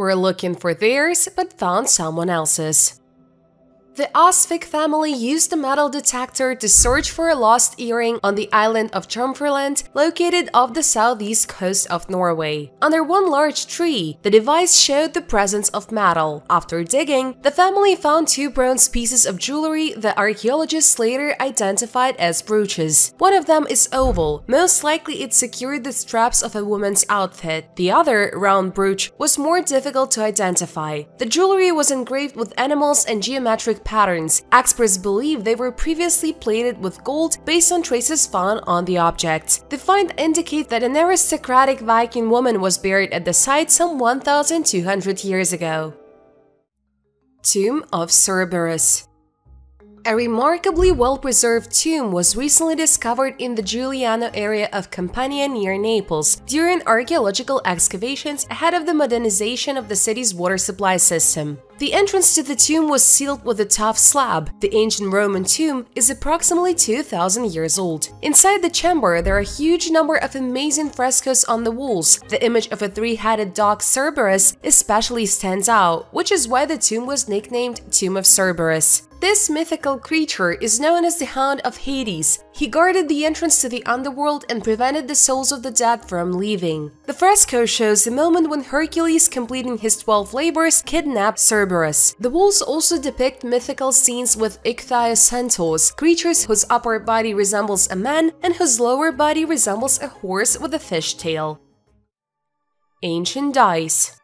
were looking for theirs but found someone else's. The Osvik family used a metal detector to search for a lost earring on the island of Jomfruland, located off the southeast coast of Norway. Under one large tree, the device showed the presence of metal. After digging, the family found two bronze pieces of jewelry that archaeologists later identified as brooches. One of them is oval, most likely it secured the straps of a woman's outfit. The other, round brooch, was more difficult to identify. The jewelry was engraved with animals and geometric patterns. Experts believe they were previously plated with gold based on traces found on the objects. The find indicates that an aristocratic Viking woman was buried at the site some 1,200 years ago. Tomb of Cerberus a remarkably well-preserved tomb was recently discovered in the Giugliano area of Campania near Naples during archaeological excavations ahead of the modernization of the city's water supply system. The entrance to the tomb was sealed with a tough slab. The ancient Roman tomb is approximately 2000 years old. Inside the chamber, there are a huge number of amazing frescoes on the walls. The image of a three-headed dog Cerberus especially stands out, which is why the tomb was nicknamed Tomb of Cerberus. This mythical creature is known as the Hound of Hades. He guarded the entrance to the underworld and prevented the souls of the dead from leaving. The fresco shows the moment when Hercules, completing his 12 labors, kidnapped Cerberus. The walls also depict mythical scenes with ichthyocentaurs, creatures whose upper body resembles a man and whose lower body resembles a horse with a fish tail. Ancient Dice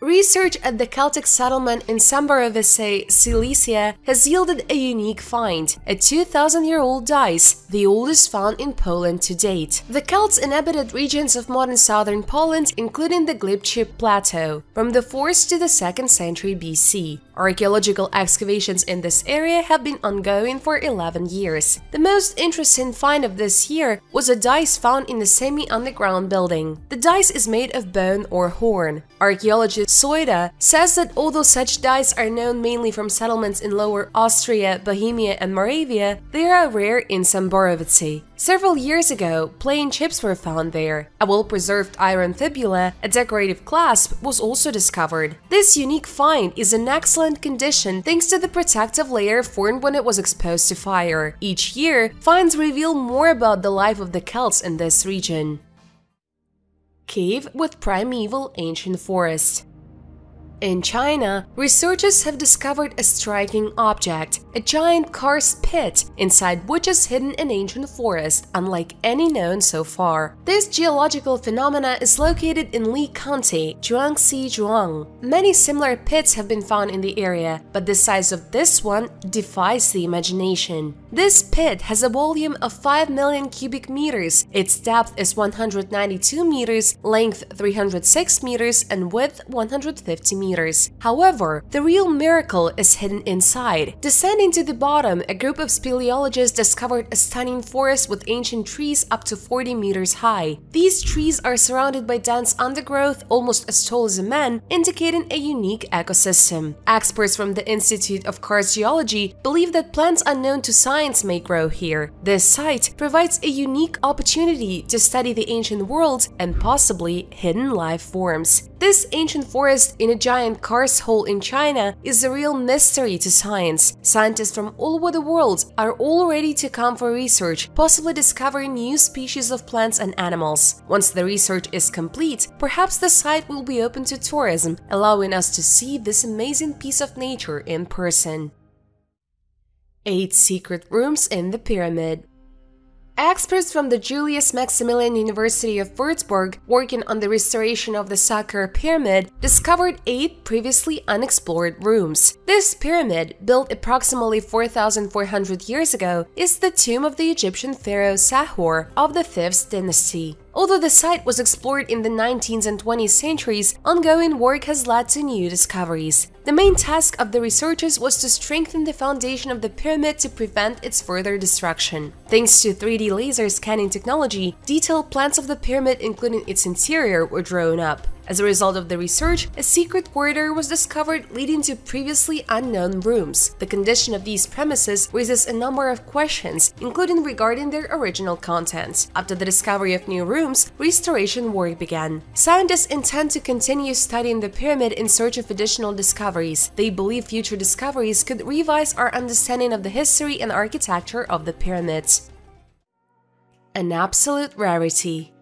Research at the Celtic settlement in Samborowice, Silesia has yielded a unique find, a 2000-year-old dice, the oldest found in Poland to date. The Celts inhabited regions of modern southern Poland, including the Glibchip Plateau, from the 4th to the 2nd century BC. Archaeological excavations in this area have been ongoing for 11 years. The most interesting find of this year was a dice found in a semi-underground building. The dice is made of bone or horn. Archaeologist Soida says that although such dice are known mainly from settlements in Lower Austria, Bohemia and Moravia, they are rare in Samborowice. Several years ago, plain chips were found there. A well-preserved iron fibula, a decorative clasp, was also discovered. This unique find is in excellent condition thanks to the protective layer formed when it was exposed to fire. Each year, finds reveal more about the life of the Celts in this region. Cave with primeval ancient forest in China, researchers have discovered a striking object, a giant karst pit, inside which is hidden an ancient forest, unlike any known so far. This geological phenomena is located in Leye County, Guangxi Zhuang. Many similar pits have been found in the area, but the size of this one defies the imagination. This pit has a volume of 5 million cubic meters, its depth is 192 meters, length 306 meters, and width 150 meters meters. However, the real miracle is hidden inside. Descending to the bottom, a group of speleologists discovered a stunning forest with ancient trees up to 40 meters high. These trees are surrounded by dense undergrowth almost as tall as a man, indicating a unique ecosystem. Experts from the Institute of Karst Geology believe that plants unknown to science may grow here. This site provides a unique opportunity to study the ancient world and possibly hidden life forms. This ancient forest in a giant karst hole in China is a real mystery to science. Scientists from all over the world are all ready to come for research, possibly discovering new species of plants and animals. Once the research is complete, perhaps the site will be open to tourism, allowing us to see this amazing piece of nature in person. 8 Secret Rooms in the Pyramid Experts from the Julius Maximilian University of Würzburg, working on the restoration of the Saqqara Pyramid, discovered eight previously unexplored rooms. This pyramid, built approximately 4,400 years ago, is the tomb of the Egyptian pharaoh Sahure of the 5th dynasty. Although the site was explored in the 19th and 20th centuries, ongoing work has led to new discoveries. The main task of the researchers was to strengthen the foundation of the pyramid to prevent its further destruction. Thanks to 3D laser scanning technology, detailed plans of the pyramid including its interior were drawn up. As a result of the research, a secret corridor was discovered leading to previously unknown rooms. The condition of these premises raises a number of questions, including regarding their original contents. After the discovery of new rooms, restoration work began. Scientists intend to continue studying the pyramid in search of additional discoveries. They believe future discoveries could revise our understanding of the history and architecture of the pyramids. An absolute rarity.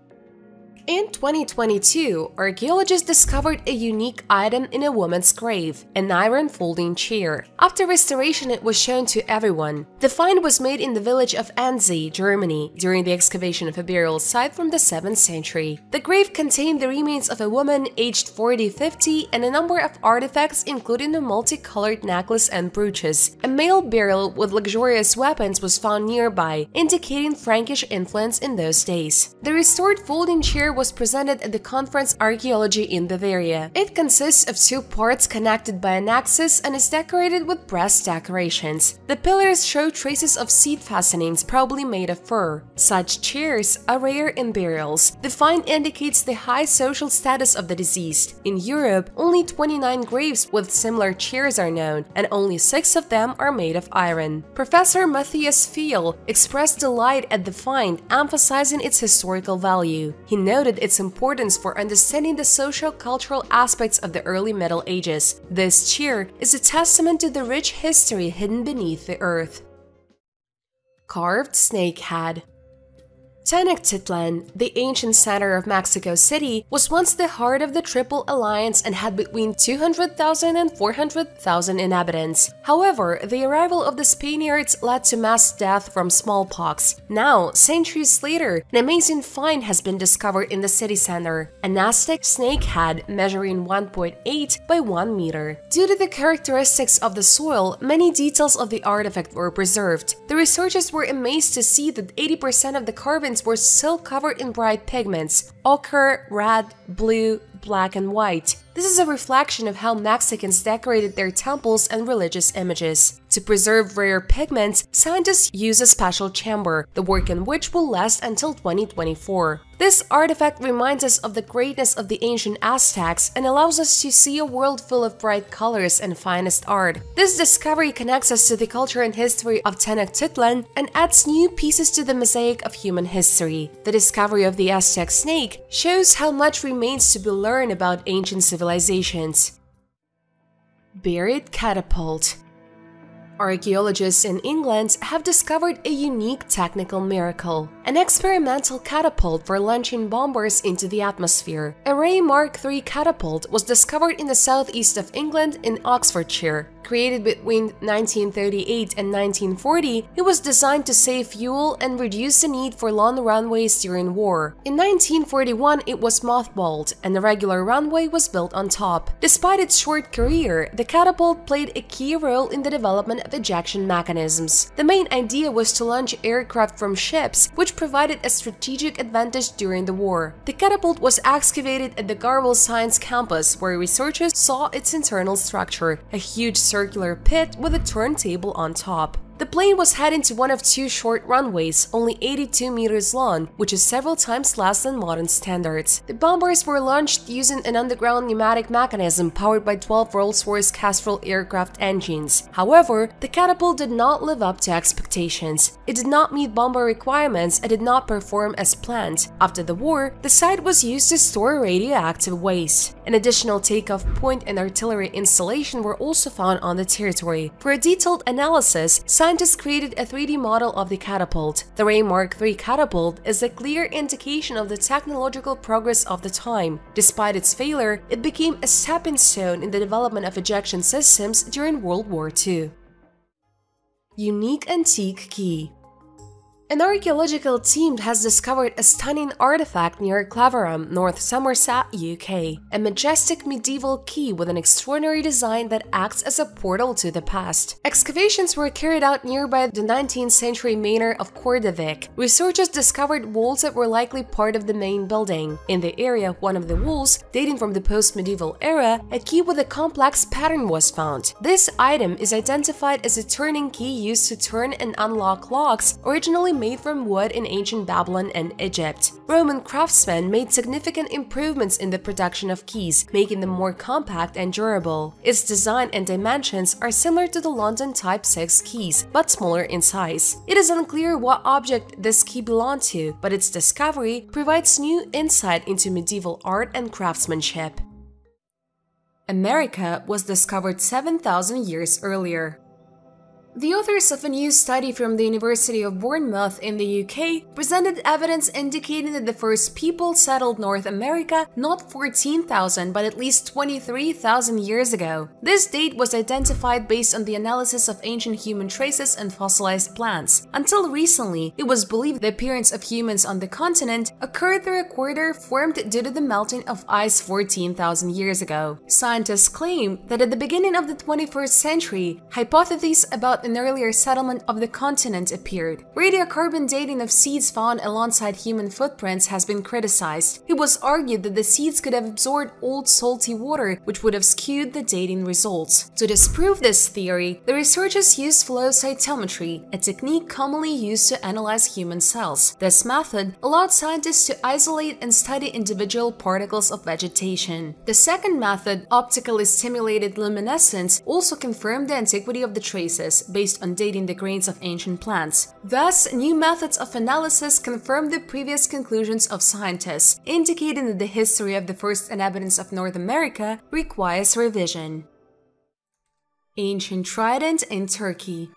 In 2022, archaeologists discovered a unique item in a woman's grave, an iron folding chair. After restoration, it was shown to everyone. The find was made in the village of Anzey, Germany, during the excavation of a burial site from the 7th century. The grave contained the remains of a woman aged 40-50 and a number of artifacts including a multicolored necklace and brooches. A male burial with luxurious weapons was found nearby, indicating Frankish influence in those days. The restored folding chair was presented at the conference Archaeology in Bavaria. It consists of two parts connected by an axis and is decorated with brass decorations. The pillars show traces of seat fastenings probably made of fur. Such chairs are rare in burials. The find indicates the high social status of the deceased. In Europe, only 29 graves with similar chairs are known, and only 6 of them are made of iron. Professor Mathias Pfeil expressed delight at the find, emphasizing its historical value. He noted noted its importance for understanding the social-cultural aspects of the early Middle Ages. This chair is a testament to the rich history hidden beneath the earth. Carved Snake Head Tenochtitlan, the ancient center of Mexico City, was once the heart of the Triple Alliance and had between 200,000 and 400,000 inhabitants. However, the arrival of the Spaniards led to mass death from smallpox. Now, centuries later, an amazing find has been discovered in the city center, an Aztec snake head measuring 1.8 by 1 meter. Due to the characteristics of the soil, many details of the artifact were preserved. The researchers were amazed to see that 80% of the were still covered in bright pigments ochre, red, blue, black, and white. This is a reflection of how Mexicans decorated their temples and religious images. To preserve rare pigments, scientists use a special chamber, the work in which will last until 2024. This artifact reminds us of the greatness of the ancient Aztecs and allows us to see a world full of bright colors and finest art. This discovery connects us to the culture and history of Tenochtitlan and adds new pieces to the mosaic of human history. The discovery of the Aztec snake shows how much remains to be learned about ancient civilizations. Buried Catapult Archaeologists in England have discovered a unique technical miracle, an experimental catapult for launching bombers into the atmosphere. A Ray Mark III catapult was discovered in the southeast of England in Oxfordshire. Created between 1938 and 1940, it was designed to save fuel and reduce the need for long runways during war. In 1941, it was mothballed, and a regular runway was built on top. Despite its short career, the catapult played a key role in the development of ejection mechanisms. The main idea was to launch aircraft from ships, which provided a strategic advantage during the war. The catapult was excavated at the Harwell Science Campus, where researchers saw its internal structure, a huge circular pit with a turntable on top. The plane was heading to one of two short runways, only 82 meters long, which is several times less than modern standards. The bombers were launched using an underground pneumatic mechanism powered by 12 Rolls-Royce Kestrel aircraft engines. However, the catapult did not live up to expectations. It did not meet bomber requirements and did not perform as planned. After the war, the site was used to store radioactive waste. An additional takeoff point and artillery installation were also found on the territory. For a detailed analysis, created a 3D model of the catapult. The Ray Mark III catapult is a clear indication of the technological progress of the time. Despite its failure, it became a stepping stone in the development of ejection systems during World War II. Unique Antique Key an archaeological team has discovered a stunning artifact near Claverham, North Somerset, UK, a majestic medieval key with an extraordinary design that acts as a portal to the past. Excavations were carried out nearby the 19th century manor of Cordevik. Researchers discovered walls that were likely part of the main building. In the area, one of the walls, dating from the post-medieval era, a key with a complex pattern was found. This item is identified as a turning key used to turn and unlock locks originally made from wood in ancient Babylon and Egypt. Roman craftsmen made significant improvements in the production of keys, making them more compact and durable. Its design and dimensions are similar to the London Type 6 keys, but smaller in size. It is unclear what object this key belonged to, but its discovery provides new insight into medieval art and craftsmanship. America was discovered 7,000 years earlier. The authors of a new study from the University of Bournemouth in the UK presented evidence indicating that the first people settled North America not 14,000 but at least 23,000 years ago. This date was identified based on the analysis of ancient human traces and fossilized plants. Until recently, it was believed the appearance of humans on the continent occurred through a corridor formed due to the melting of ice 14,000 years ago. Scientists claim that at the beginning of the 21st century, hypotheses about an earlier settlement of the continent appeared. Radiocarbon dating of seeds found alongside human footprints has been criticized. It was argued that the seeds could have absorbed old salty water, which would have skewed the dating results. To disprove this theory, the researchers used flow cytometry, a technique commonly used to analyze human cells. This method allowed scientists to isolate and study individual particles of vegetation. The second method, optically stimulated luminescence, also confirmed the antiquity of the traces based on dating the grains of ancient plants. Thus, new methods of analysis confirm the previous conclusions of scientists, indicating that the history of the first inhabitants of North America requires revision. Ancient Trident in Turkey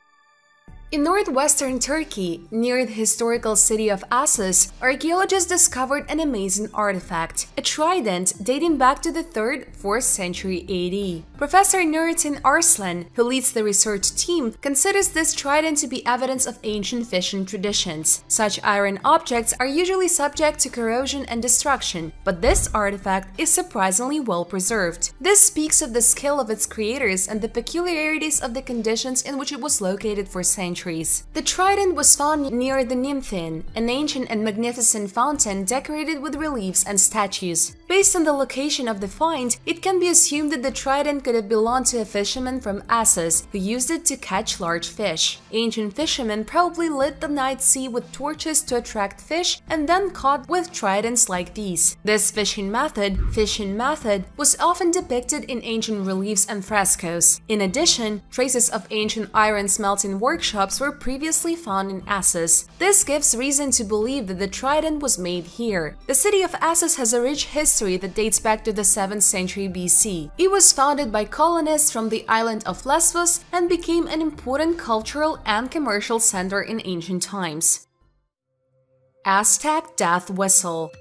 in northwestern Turkey, near the historical city of Assos, archaeologists discovered an amazing artifact, a trident dating back to the 3rd 4th century AD. Professor Nurettin Arslan, who leads the research team, considers this trident to be evidence of ancient fishing traditions. Such iron objects are usually subject to corrosion and destruction, but this artifact is surprisingly well preserved. This speaks of the skill of its creators and the peculiarities of the conditions in which it was located for centuries centuries. The trident was found near the Nymphaeum, an ancient and magnificent fountain decorated with reliefs and statues. Based on the location of the find, it can be assumed that the trident could have belonged to a fisherman from Assos who used it to catch large fish. Ancient fishermen probably lit the night sea with torches to attract fish and then caught with tridents like these. This fishing method, fishing method, was often depicted in ancient reliefs and frescoes. In addition, traces of ancient iron smelting workshops were previously found in Assos. This gives reason to believe that the trident was made here. The city of Assos has a rich history that dates back to the 7th century BC. It was founded by colonists from the island of Lesbos and became an important cultural and commercial center in ancient times. Aztec Death Whistle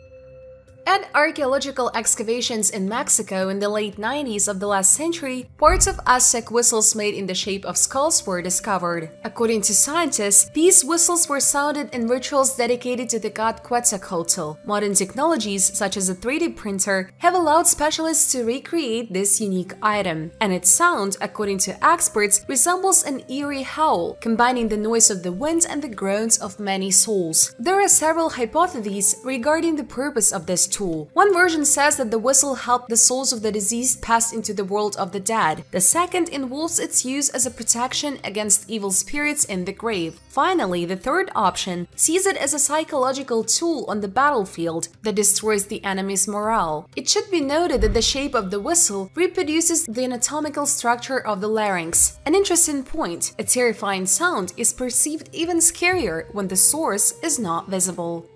at archaeological excavations in Mexico in the late 90s of the last century, parts of Aztec whistles made in the shape of skulls were discovered. According to scientists, these whistles were sounded in rituals dedicated to the god Quetzalcoatl. Modern technologies, such as a 3D printer, have allowed specialists to recreate this unique item, and its sound, according to experts, resembles an eerie howl, combining the noise of the wind and the groans of many souls. There are several hypotheses regarding the purpose of this tool. One version says that the whistle helped the souls of the deceased pass into the world of the dead. The second involves its use as a protection against evil spirits in the grave. Finally, the third option sees it as a psychological tool on the battlefield that destroys the enemy's morale. It should be noted that the shape of the whistle reproduces the anatomical structure of the larynx. An interesting point, a terrifying sound is perceived even scarier when the source is not visible.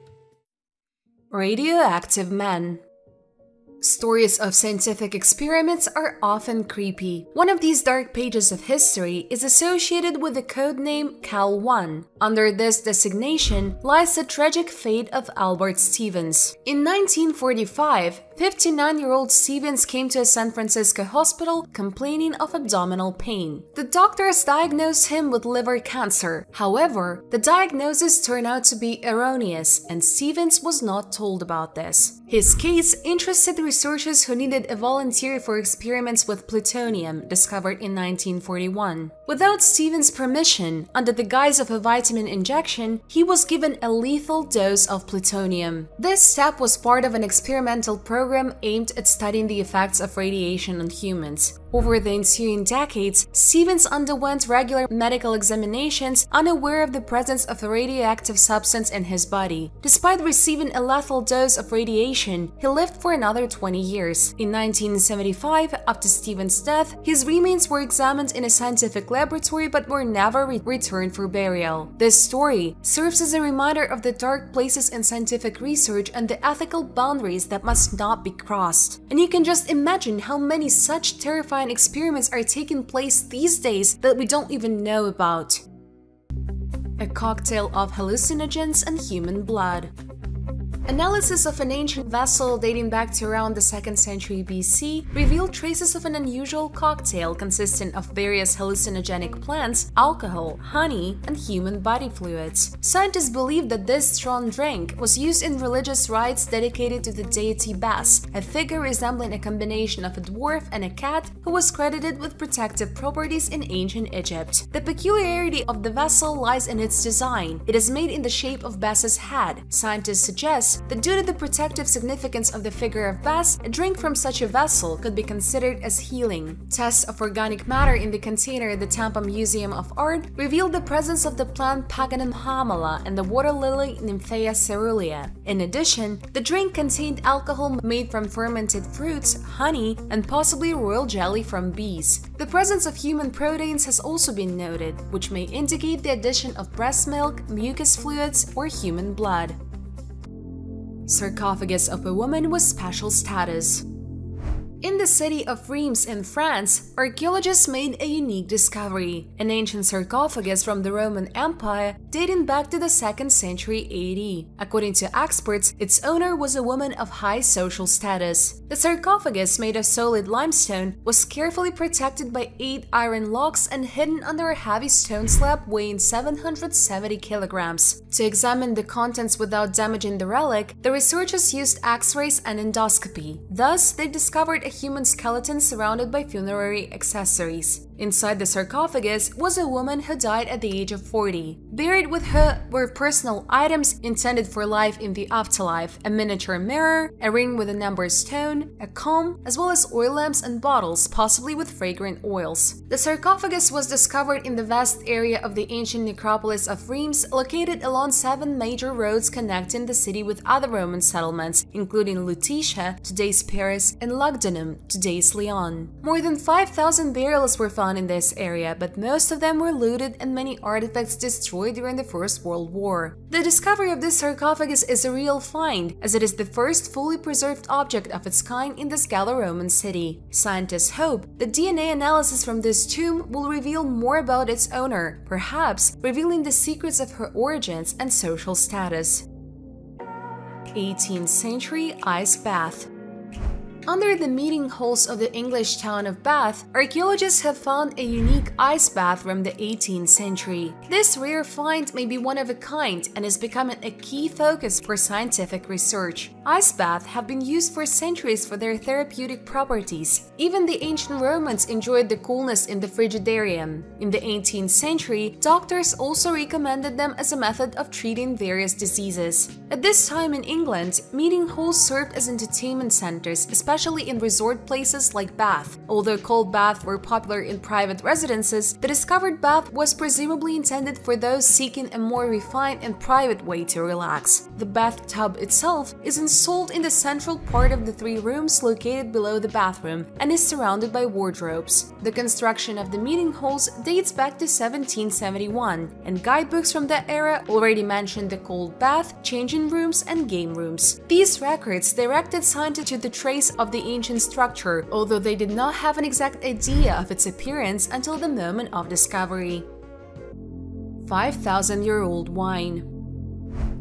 Radioactive Men Stories of scientific experiments are often creepy. One of these dark pages of history is associated with the codename Cal-1. Under this designation lies the tragic fate of Albert Stevens. In 1945, 59-year-old Stevens came to a San Francisco hospital complaining of abdominal pain. The doctors diagnosed him with liver cancer. However, the diagnosis turned out to be erroneous and Stevens was not told about this. His case interested researchers who needed a volunteer for experiments with plutonium discovered in 1941. Without Stevens' permission, under the guise of a vitamin injection, he was given a lethal dose of plutonium. This step was part of an experimental program aimed at studying the effects of radiation on humans. Over the ensuing decades, Stevens underwent regular medical examinations unaware of the presence of a radioactive substance in his body. Despite receiving a lethal dose of radiation, he lived for another 20 years. In 1975, after Stevens' death, his remains were examined in a scientific laboratory but were never re returned for burial. This story serves as a reminder of the dark places in scientific research and the ethical boundaries that must not be crossed. And you can just imagine how many such terrifying experiments are taking place these days that we don't even know about. A cocktail of hallucinogens and human blood. Analysis of an ancient vessel dating back to around the 2nd century BC revealed traces of an unusual cocktail consisting of various hallucinogenic plants, alcohol, honey, and human body fluids. Scientists believe that this strong drink was used in religious rites dedicated to the deity Bes, a figure resembling a combination of a dwarf and a cat who was credited with protective properties in ancient Egypt. The peculiarity of the vessel lies in its design. It is made in the shape of Bes's head. Scientists suggest that due to the protective significance of the figure of Bes, a drink from such a vessel could be considered as healing. Tests of organic matter in the container at the Tampa Museum of Art revealed the presence of the plant Peganum harmala and the water lily Nymphaea caerulea. In addition, the drink contained alcohol made from fermented fruits, honey, and possibly royal jelly from bees. The presence of human proteins has also been noted, which may indicate the addition of breast milk, mucus fluids, or human blood. Sarcophagus of a woman with special status. In the city of Reims in France, archaeologists made a unique discovery, an ancient sarcophagus from the Roman Empire dating back to the 2nd century AD. According to experts, its owner was a woman of high social status. The sarcophagus, made of solid limestone, was carefully protected by eight iron locks and hidden under a heavy stone slab weighing 770 kilograms. To examine the contents without damaging the relic, the researchers used x-rays and endoscopy. Thus, they discovered a human skeleton surrounded by funerary accessories. Inside the sarcophagus was a woman who died at the age of 40. Buried with her were personal items intended for life in the afterlife, a miniature mirror, a ring with a number stone, a comb, as well as oil lamps and bottles, possibly with fragrant oils. The sarcophagus was discovered in the vast area of the ancient necropolis of Reims, located along seven major roads connecting the city with other Roman settlements, including Lutetia, today's Paris, and Lugdunum, today's Lyon. More than 5,000 burials were found in this area, but most of them were looted and many artifacts destroyed during the First World War. The discovery of this sarcophagus is a real find, as it is the first fully preserved object of its kind in this Gallo-Roman city. Scientists hope that DNA analysis from this tomb will reveal more about its owner, perhaps revealing the secrets of her origins and social status. 18th century ice bath under the meeting halls of the English town of Bath, archaeologists have found a unique ice bath from the 18th century. This rare find may be one of a kind and is becoming a key focus for scientific research. Ice baths have been used for centuries for their therapeutic properties. Even the ancient Romans enjoyed the coolness in the frigidarium. In the 18th century, doctors also recommended them as a method of treating various diseases. At this time in England, meeting halls served as entertainment centers, especially in resort places like Bath. Although cold baths were popular in private residences, the discovered bath was presumably intended for those seeking a more refined and private way to relax. The bathtub itself is installed in the central part of the three rooms located below the bathroom and is surrounded by wardrobes. The construction of the meeting halls dates back to 1771, and guidebooks from that era already mentioned the cold bath, changing rooms, and game rooms. These records directed scientists to the trace of the ancient structure, although they did not have an exact idea of its appearance until the moment of discovery. 5,000-year-old wine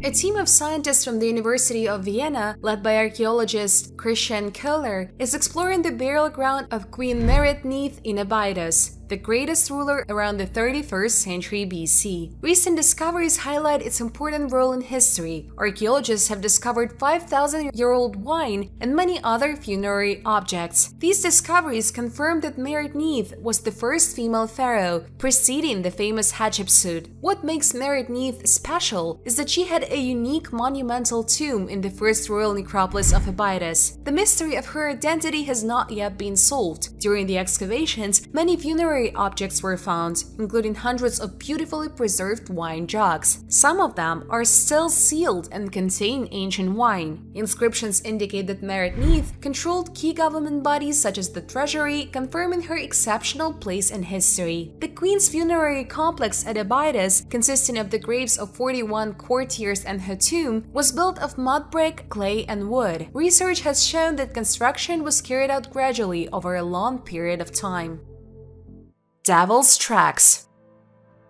a team of scientists from the University of Vienna, led by archaeologist Christian Köhler, is exploring the burial ground of Queen Merit Neith in Abydos. The greatest ruler around the 31st century BC. Recent discoveries highlight its important role in history. Archaeologists have discovered 5,000-year-old wine and many other funerary objects. These discoveries confirm that Merit Neith was the first female pharaoh, preceding the famous Hatshepsut. What makes Merit Neith special is that she had a unique monumental tomb in the first royal necropolis of Abydos. The mystery of her identity has not yet been solved. During the excavations, many funerary objects were found, including hundreds of beautifully preserved wine jugs. Some of them are still sealed and contain ancient wine. Inscriptions indicate that Merit Neith controlled key government bodies such as the Treasury, confirming her exceptional place in history. The Queen's funerary complex at Abydos, consisting of the graves of 41 courtiers and her tomb, was built of mud brick, clay, and wood. Research has shown that construction was carried out gradually over a long period of time. Devil's Tracks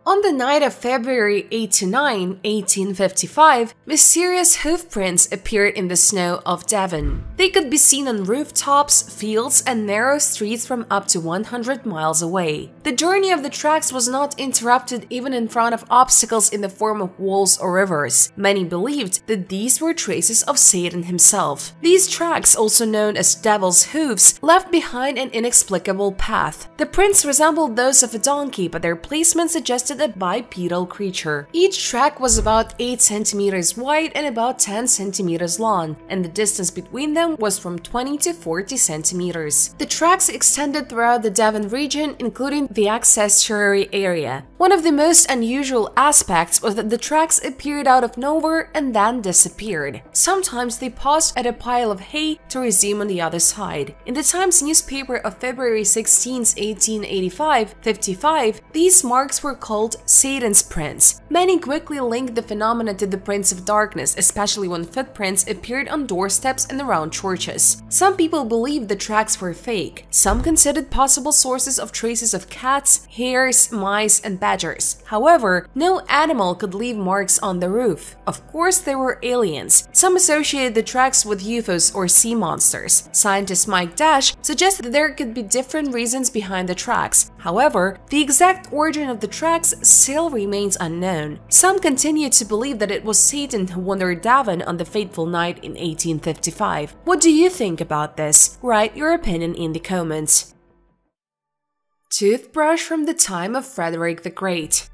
on the night of February 89, 1855, mysterious hoofprints appeared in the snow of Devon. They could be seen on rooftops, fields, and narrow streets from up to 100 miles away. The journey of the tracks was not interrupted even in front of obstacles in the form of walls or rivers. Many believed that these were traces of Satan himself. These tracks, also known as Devil's hooves, left behind an inexplicable path. The prints resembled those of a donkey, but their placement suggested a bipedal creature. Each track was about 8 centimeters wide and about 10 centimeters long, and the distance between them was from 20 to 40 centimeters. The tracks extended throughout the Devon region, including the accessory area. One of the most unusual aspects was that the tracks appeared out of nowhere and then disappeared. Sometimes they paused at a pile of hay to resume on the other side. In the Times newspaper of February 16, 1885, 55, these marks were called called Satan's Prints. Many quickly linked the phenomena to the Prince of Darkness, especially when footprints appeared on doorsteps and around churches. Some people believed the tracks were fake. Some considered possible sources of traces of cats, hares, mice, and badgers. However, no animal could leave marks on the roof. Of course, there were aliens. Some associated the tracks with UFOs or sea monsters. Scientist Mike Dash suggested that there could be different reasons behind the tracks. However, the exact origin of the tracks still remains unknown. Some continue to believe that it was Satan who wandered Devon on the fateful night in 1855. What do you think about this? Write your opinion in the comments. Toothbrush from the time of Frederick the Great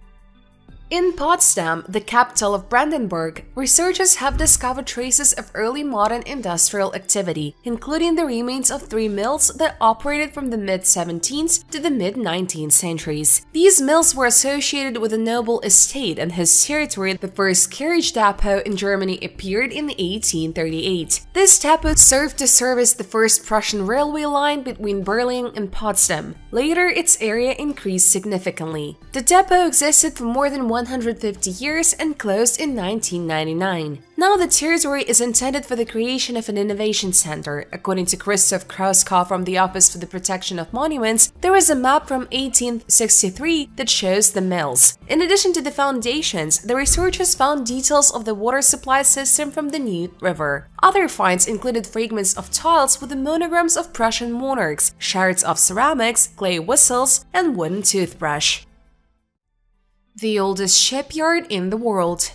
in Potsdam, the capital of Brandenburg, researchers have discovered traces of early modern industrial activity, including the remains of three mills that operated from the mid-17th to the mid-19th centuries. These mills were associated with a noble estate and his territory. The first carriage depot in Germany appeared in 1838. This depot served to service the first Prussian railway line between Berlin and Potsdam. Later, its area increased significantly. The depot existed for more than 150 years and closed in 1999. Now the territory is intended for the creation of an innovation center. According to Christoph Krauskopf from the Office for the Protection of Monuments, there is a map from 1863 that shows the mills. In addition to the foundations, the researchers found details of the water supply system from the Nuthe River. Other finds included fragments of tiles with the monograms of Prussian monarchs, shards of ceramics, clay whistles, and wooden toothbrush the oldest shipyard in the world.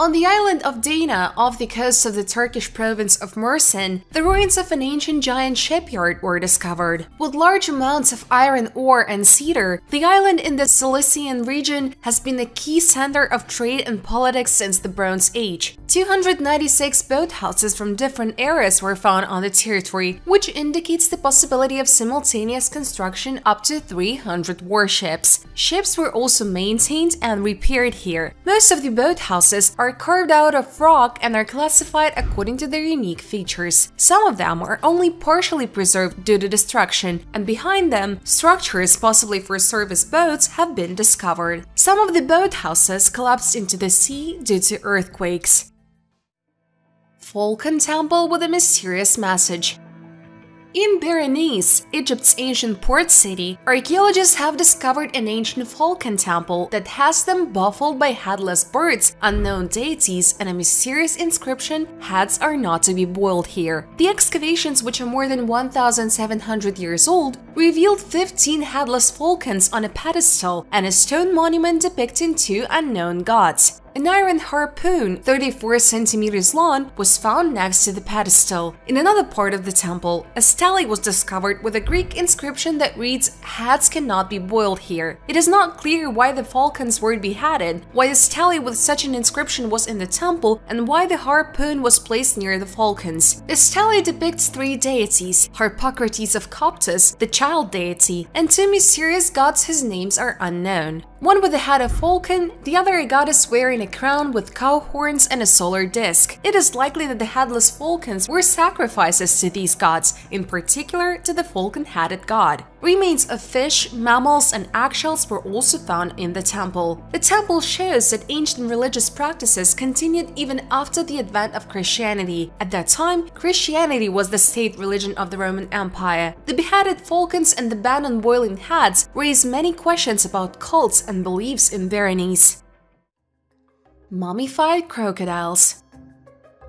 On the island of Dana, off the coast of the Turkish province of Mersin, the ruins of an ancient giant shipyard were discovered. With large amounts of iron ore and cedar, the island in the Cilician region has been a key center of trade and politics since the Bronze Age. 296 boathouses from different eras were found on the territory, which indicates the possibility of simultaneous construction up to 300 warships. Ships were also maintained and repaired here. Most of the boathouses are are carved out of rock and are classified according to their unique features. Some of them are only partially preserved due to destruction, and behind them, structures possibly for service boats have been discovered. Some of the boathouses collapsed into the sea due to earthquakes. Falcon Temple with a mysterious message In Berenice, Egypt's ancient port city, archaeologists have discovered an ancient falcon temple that has them baffled by headless birds, unknown deities, and a mysterious inscription, heads are not to be boiled here. The excavations, which are more than 1,700 years old, revealed 15 headless falcons on a pedestal and a stone monument depicting two unknown gods. An iron harpoon, 34 centimeters long, was found next to the pedestal. In another part of the temple, a stele was discovered with a Greek inscription that reads, Heads cannot be boiled here. It is not clear why the falcons were beheaded, why a stele with such an inscription was in the temple, and why the harpoon was placed near the falcons. The stele depicts three deities, Harpocrates of Coptus, the child deity, and two mysterious gods whose names are unknown. One with the head of falcon, the other a goddess wearing a crown with cow horns and a solar disk. It is likely that the headless falcons were sacrifices to these gods, in particular to the falcon-headed god. Remains of fish, mammals, and eggshells were also found in the temple. The temple shows that ancient religious practices continued even after the advent of Christianity. At that time, Christianity was the state religion of the Roman Empire. The beheaded falcons and the ban on boiling heads raise many questions about cults and beliefs in Berenice. Mummified crocodiles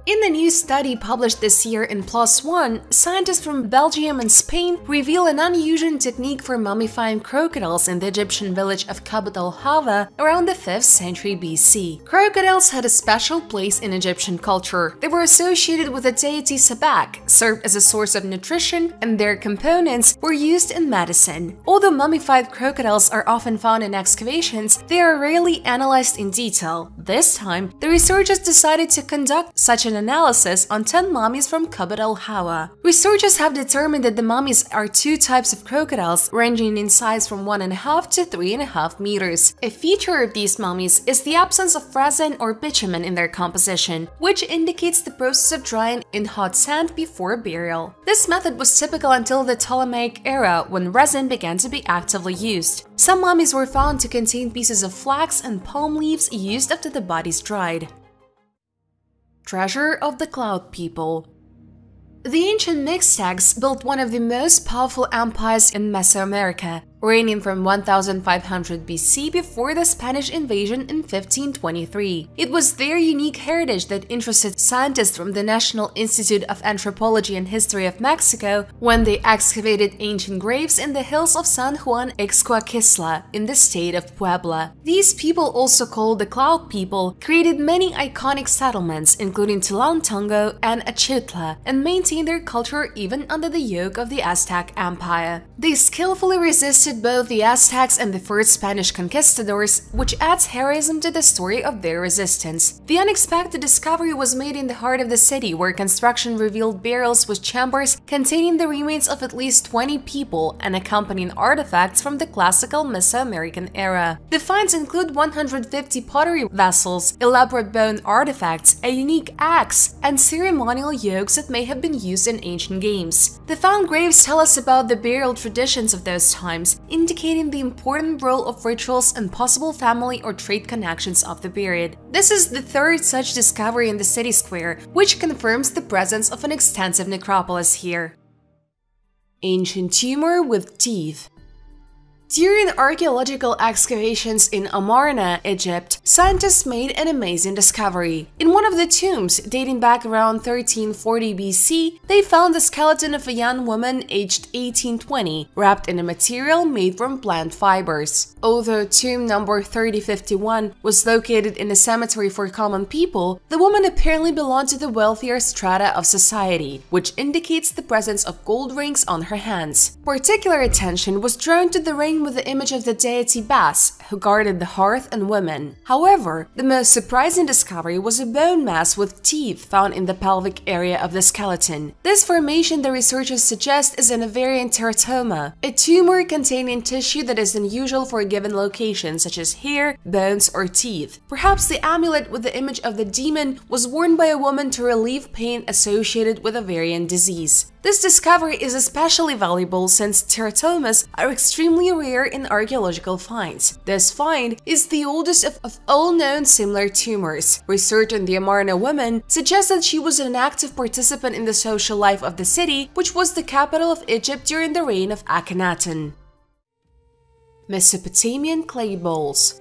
in the new study published this year in PLOS ONE, scientists from Belgium and Spain reveal an unusual technique for mummifying crocodiles in the Egyptian village of Qubbat al-Hawa around the 5th century BC. Crocodiles had a special place in Egyptian culture. They were associated with the deity Sobek, served as a source of nutrition, and their components were used in medicine. Although mummified crocodiles are often found in excavations, they are rarely analyzed in detail. This time, the researchers decided to conduct such an analysis on 10 mummies from Qubbat al-Hawa. Researchers have determined that the mummies are two types of crocodiles ranging in size from 1.5 to 3.5 meters. A feature of these mummies is the absence of resin or bitumen in their composition, which indicates the process of drying in hot sand before burial. This method was typical until the Ptolemaic era when resin began to be actively used. Some mummies were found to contain pieces of flax and palm leaves used after the bodies dried. Treasure of the Cloud People. The ancient Mixtecs built one of the most powerful empires in Mesoamerica, reigning from 1500 BC before the Spanish invasion in 1523. It was their unique heritage that interested scientists from the National Institute of Anthropology and History of Mexico when they excavated ancient graves in the hills of San Juan Ixcaquixtla in the state of Puebla. These people, also called the Cloud People, created many iconic settlements including Tilantongo and Achutla and maintained their culture even under the yoke of the Aztec Empire. They skillfully resisted both the Aztecs and the first Spanish conquistadors, which adds heroism to the story of their resistance. The unexpected discovery was made in the heart of the city, where construction revealed barrels with chambers containing the remains of at least 20 people and accompanying artifacts from the classical Mesoamerican era. The finds include 150 pottery vessels, elaborate bone artifacts, a unique axe, and ceremonial yokes that may have been used in ancient games. The found graves tell us about the burial traditions of those times, indicating the important role of rituals and possible family or trade connections of the period. This is the third such discovery in the city square, which confirms the presence of an extensive necropolis here. Ancient tumor with teeth during archaeological excavations in Amarna, Egypt, scientists made an amazing discovery. In one of the tombs, dating back around 1340 BC, they found the skeleton of a young woman aged 1820, wrapped in a material made from plant fibers. Although tomb number 3051 was located in a cemetery for common people, the woman apparently belonged to the wealthier strata of society, which indicates the presence of gold rings on her hands. Particular attention was drawn to the ring with the image of the deity Bes, who guarded the hearth and women. However, the most surprising discovery was a bone mass with teeth found in the pelvic area of the skeleton. This formation the researchers suggest is an ovarian teratoma, a tumor containing tissue that is unusual for a given location, such as hair, bones, or teeth. Perhaps the amulet with the image of the demon was worn by a woman to relieve pain associated with ovarian disease. This discovery is especially valuable since teratomas are extremely rare in archaeological finds. This find is the oldest of, of all known similar tumors. Research on the Amarna woman suggests that she was an active participant in the social life of the city, which was the capital of Egypt during the reign of Akhenaten. Mesopotamian clay bowls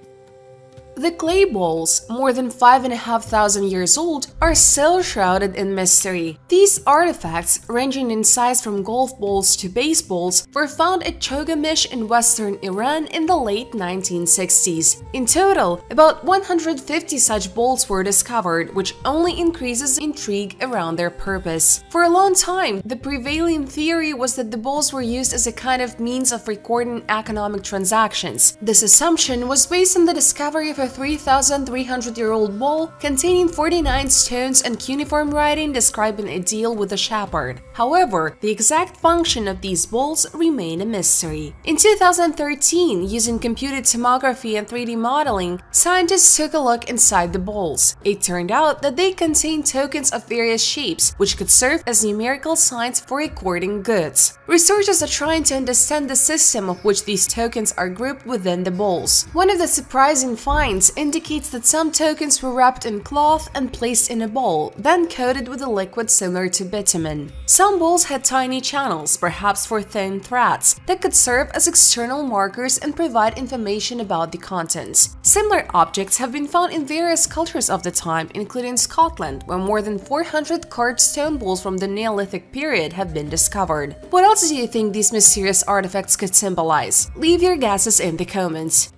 the clay bowls, more than 5,500 years old, are still shrouded in mystery. These artifacts, ranging in size from golf balls to baseballs, were found at Chogha Mish in western Iran in the late 1960s. In total, about 150 such balls were discovered, which only increases intrigue around their purpose. For a long time, the prevailing theory was that the balls were used as a kind of means of recording economic transactions. This assumption was based on the discovery of a 3,300-year-old bowl containing 49 stones and cuneiform writing describing a deal with a shepherd. However, the exact function of these bowls remain a mystery. In 2013, using computed tomography and 3D modeling, scientists took a look inside the bowls. It turned out that they contained tokens of various shapes, which could serve as numerical signs for recording goods. Researchers are trying to understand the system of which these tokens are grouped within the bowls. One of the surprising finds indicates that some tokens were wrapped in cloth and placed in a bowl, then coated with a liquid similar to bitumen. Some bowls had tiny channels, perhaps for thin threads, that could serve as external markers and provide information about the contents. Similar objects have been found in various cultures of the time, including Scotland, where more than 400 carved stone bowls from the Neolithic period have been discovered. What else do you think these mysterious artifacts could symbolize? Leave your guesses in the comments.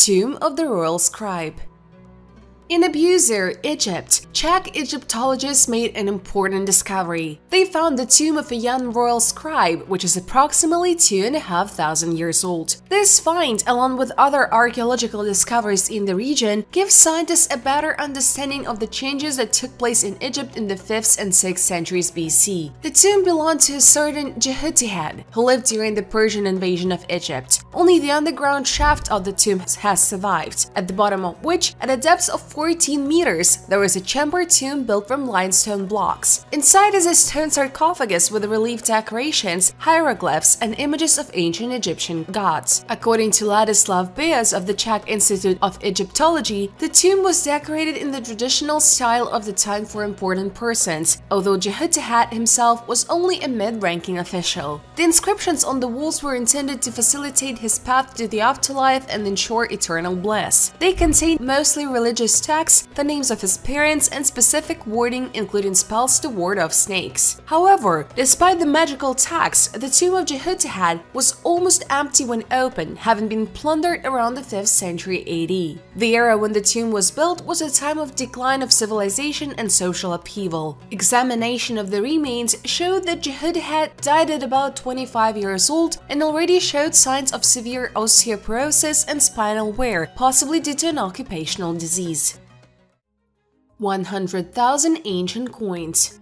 Tomb of the Royal Scribe in Abusir, Egypt, Czech Egyptologists made an important discovery. They found the tomb of a young royal scribe, which is approximately 2,500 years old. This find, along with other archaeological discoveries in the region, gives scientists a better understanding of the changes that took place in Egypt in the 5th and 6th centuries BC. The tomb belonged to a certain Jehutihed, who lived during the Persian invasion of Egypt. Only the underground shaft of the tomb has survived, at the bottom of which, at a depth of 14 meters, there was a chamber tomb built from limestone blocks. Inside is a stone sarcophagus with relief decorations, hieroglyphs, and images of ancient Egyptian gods. According to Ladislav Bareš of the Czech Institute of Egyptology, the tomb was decorated in the traditional style of the time for important persons, although Jehutihed himself was only a mid-ranking official. The inscriptions on the walls were intended to facilitate his path to the afterlife and ensure eternal bliss. They contained mostly religious texts, the names of his parents, and specific wording including spells to ward off snakes. However, despite the magical text, the tomb of Jehutihed was almost empty when opened, having been plundered around the 5th century AD. The era when the tomb was built was a time of decline of civilization and social upheaval. Examination of the remains showed that Jehutihed died at about 25 years old and already showed signs of severe osteoporosis and spinal wear, possibly due to an occupational disease. 100,000 ancient coins.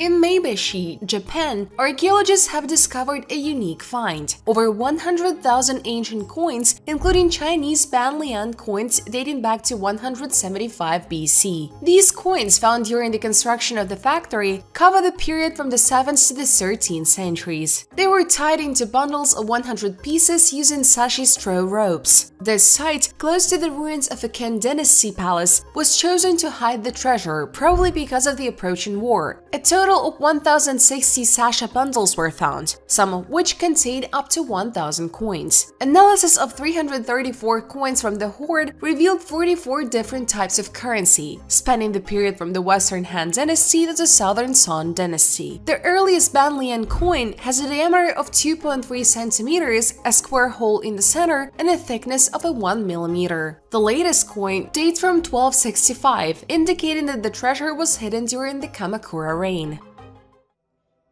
In Maebashi, Japan, archaeologists have discovered a unique find. Over 100,000 ancient coins, including Chinese Ban Liang coins dating back to 175 BC. These coins, found during the construction of the factory, cover the period from the 7th to the 13th centuries. They were tied into bundles of 100 pieces using sashi straw ropes. This site, close to the ruins of a Qin dynasty palace, was chosen to hide the treasure, probably because of the approaching war. A total of 1,060 sashi bundles were found, some of which contained up to 1,000 coins. Analysis of 334 coins from the hoard revealed 44 different types of currency, spanning the period from the Western Han Dynasty to the Southern Song Dynasty. The earliest Ban Liang coin has a diameter of 2.3 centimeters, a square hole in the center, and a thickness of a 1 millimeter. The latest coin dates from 1265, indicating that the treasure was hidden during the Kamakura reign.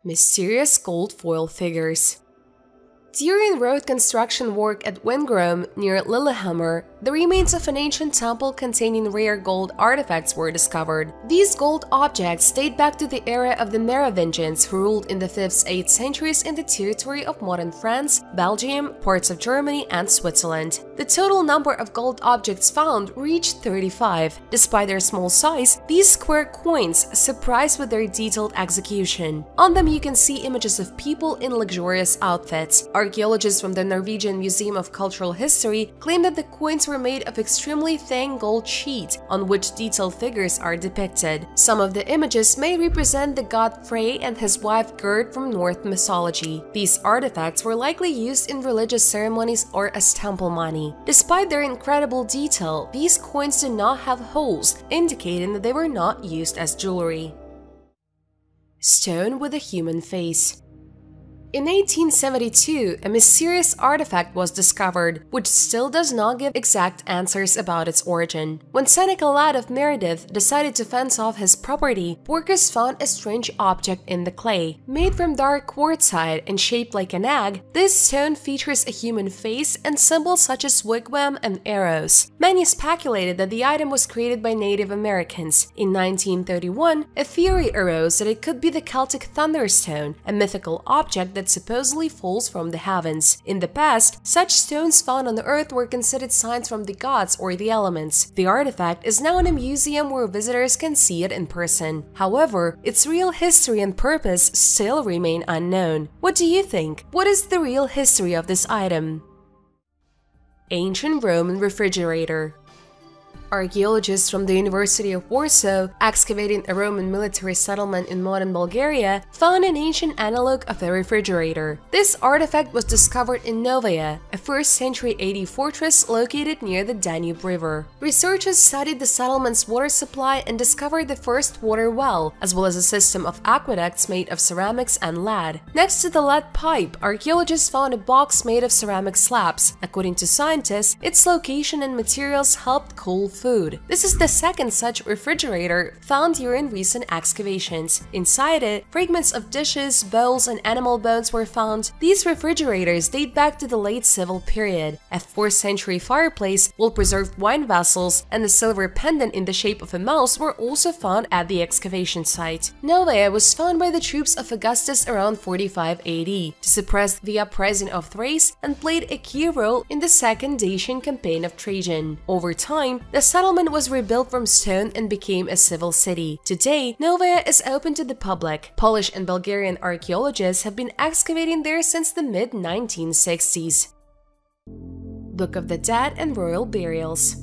Mysterious gold foil figures. During road construction work at Vingrom near Lillehammer, the remains of an ancient temple containing rare gold artifacts were discovered. These gold objects date back to the era of the Merovingians who ruled in the 5th 8th centuries in the territory of modern France, Belgium, parts of Germany, and Switzerland. The total number of gold objects found reached 35. Despite their small size, these square coins surprise with their detailed execution. On them you can see images of people in luxurious outfits. Archaeologists from the Norwegian Museum of Cultural History claim that the coins were made of extremely thin gold sheet on which detailed figures are depicted. Some of the images may represent the god Frey and his wife Gerd from Norse mythology. These artifacts were likely used in religious ceremonies or as temple money. Despite their incredible detail, these coins do not have holes, indicating that they were not used as jewelry. Stone with a human face in 1872, a mysterious artifact was discovered, which still does not give exact answers about its origin. When Seneca Ladd of Meredith decided to fence off his property, workers found a strange object in the clay. Made from dark quartzite and shaped like an egg, this stone features a human face and symbols such as wigwam and arrows. Many speculated that the item was created by Native Americans. In 1931, a theory arose that it could be the Celtic thunderstone, a mythical object that that supposedly falls from the heavens. In the past, such stones found on the Earth were considered signs from the gods or the elements. The artifact is now in a museum where visitors can see it in person. However, its real history and purpose still remain unknown. What do you think? What is the real history of this item? Ancient Roman Refrigerator Archaeologists from the University of Warsaw, excavating a Roman military settlement in modern Bulgaria, found an ancient analog of a refrigerator. This artifact was discovered in Novae, a 1st century AD fortress located near the Danube River. Researchers studied the settlement's water supply and discovered the first water well, as well as a system of aqueducts made of ceramics and lead. Next to the lead pipe, archaeologists found a box made of ceramic slabs. According to scientists, its location and materials helped cool food. This is the second such refrigerator found during recent excavations. Inside it, fragments of dishes, bowls, and animal bones were found. These refrigerators date back to the late civil period. A 4th century fireplace, well-preserved wine vessels, and a silver pendant in the shape of a mouse were also found at the excavation site. Novae was found by the troops of Augustus around 45 AD to suppress the uprising of Thrace and played a key role in the Second Dacian campaign of Trajan. Over time, the settlement was rebuilt from stone and became a civil city. Today, Novae is open to the public. Polish and Bulgarian archaeologists have been excavating there since the mid-1960s. Book of the Dead and Royal Burials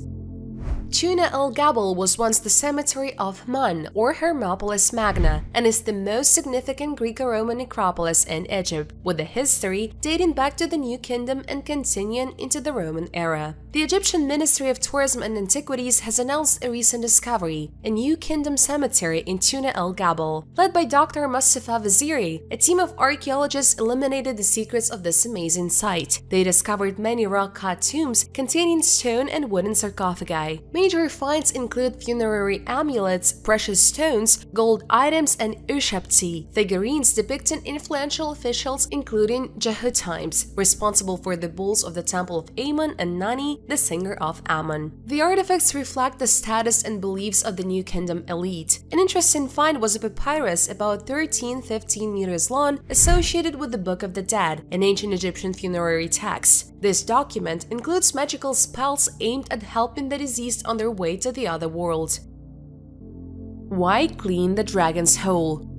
Tuna El Gabal was once the cemetery of Man or Hermopolis Magna and is the most significant Greco-Roman necropolis in Egypt, with a history dating back to the New Kingdom and continuing into the Roman era. The Egyptian Ministry of Tourism and Antiquities has announced a recent discovery, a New Kingdom cemetery in Tuna El Gabal. Led by Dr. Mustafa Waziri, a team of archaeologists eliminated the secrets of this amazing site. They discovered many rock-cut tombs containing stone and wooden sarcophagi. Major finds include funerary amulets, precious stones, gold items, and ushabti, figurines depicting influential officials including Jehotimes, responsible for the bulls of the Temple of Ammon and Nani, the singer of Ammon. The artifacts reflect the status and beliefs of the New Kingdom elite. An interesting find was a papyrus about 13-15 meters long associated with the Book of the Dead, an ancient Egyptian funerary text. This document includes magical spells aimed at helping the deceased on their way to the other world. Why clean the dragon's hole?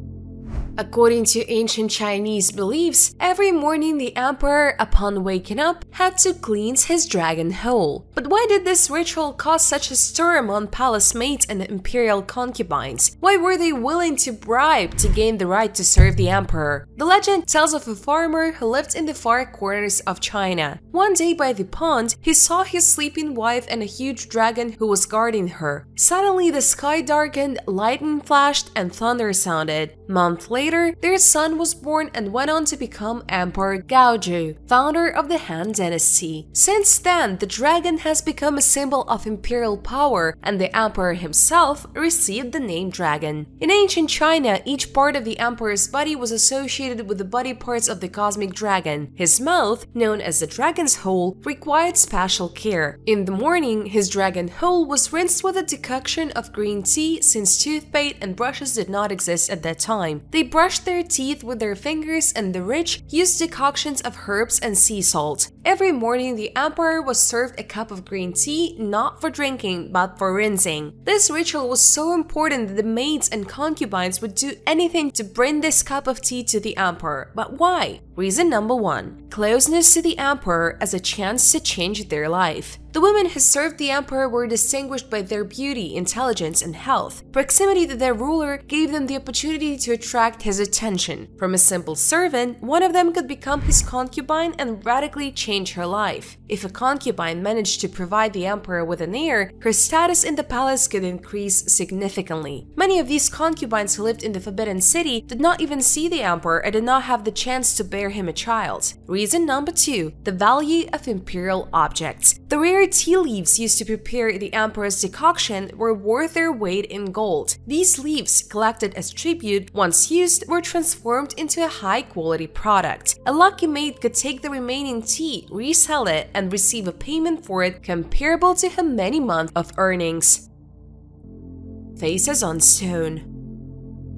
According to ancient Chinese beliefs, every morning the emperor, upon waking up, had to cleanse his dragon hole. But why did this ritual cause such a stir among palace maids and imperial concubines? Why were they willing to bribe to gain the right to serve the emperor? The legend tells of a farmer who lived in the far corners of China. One day by the pond, he saw his sleeping wife and a huge dragon who was guarding her. Suddenly the sky darkened, lightning flashed, and thunder sounded. Month later, their son was born and went on to become Emperor Gaozu, founder of the Han Dynasty. Since then, the dragon has become a symbol of imperial power, and the emperor himself received the name dragon. In ancient China, each part of the emperor's body was associated with the body parts of the cosmic dragon. His mouth, known as the dragon's hole, required special care. In the morning, his dragon hole was rinsed with a decoction of green tea since toothpaste and brushes did not exist at that time. They brushed their teeth with their fingers and the rich used decoctions of herbs and sea salt. Every morning, the emperor was served a cup of green tea, not for drinking, but for rinsing. This ritual was so important that the maids and concubines would do anything to bring this cup of tea to the emperor. But why? Reason number one closeness to the emperor as a chance to change their life. The women who served the emperor were distinguished by their beauty, intelligence, and health. Proximity to their ruler gave them the opportunity to attract his attention. From a simple servant, one of them could become his concubine and radically change her life. If a concubine managed to provide the emperor with an heir, her status in the palace could increase significantly. Many of these concubines who lived in the Forbidden City did not even see the emperor and did not have the chance to bear him a child. Reason number two the value of imperial objects. The rare tea leaves used to prepare the emperor's decoction were worth their weight in gold. These leaves, collected as tribute, once used, were transformed into a high quality product. A lucky maid could take the remaining tea, resell it, and receive a payment for it comparable to her many months of earnings. Faces on stone.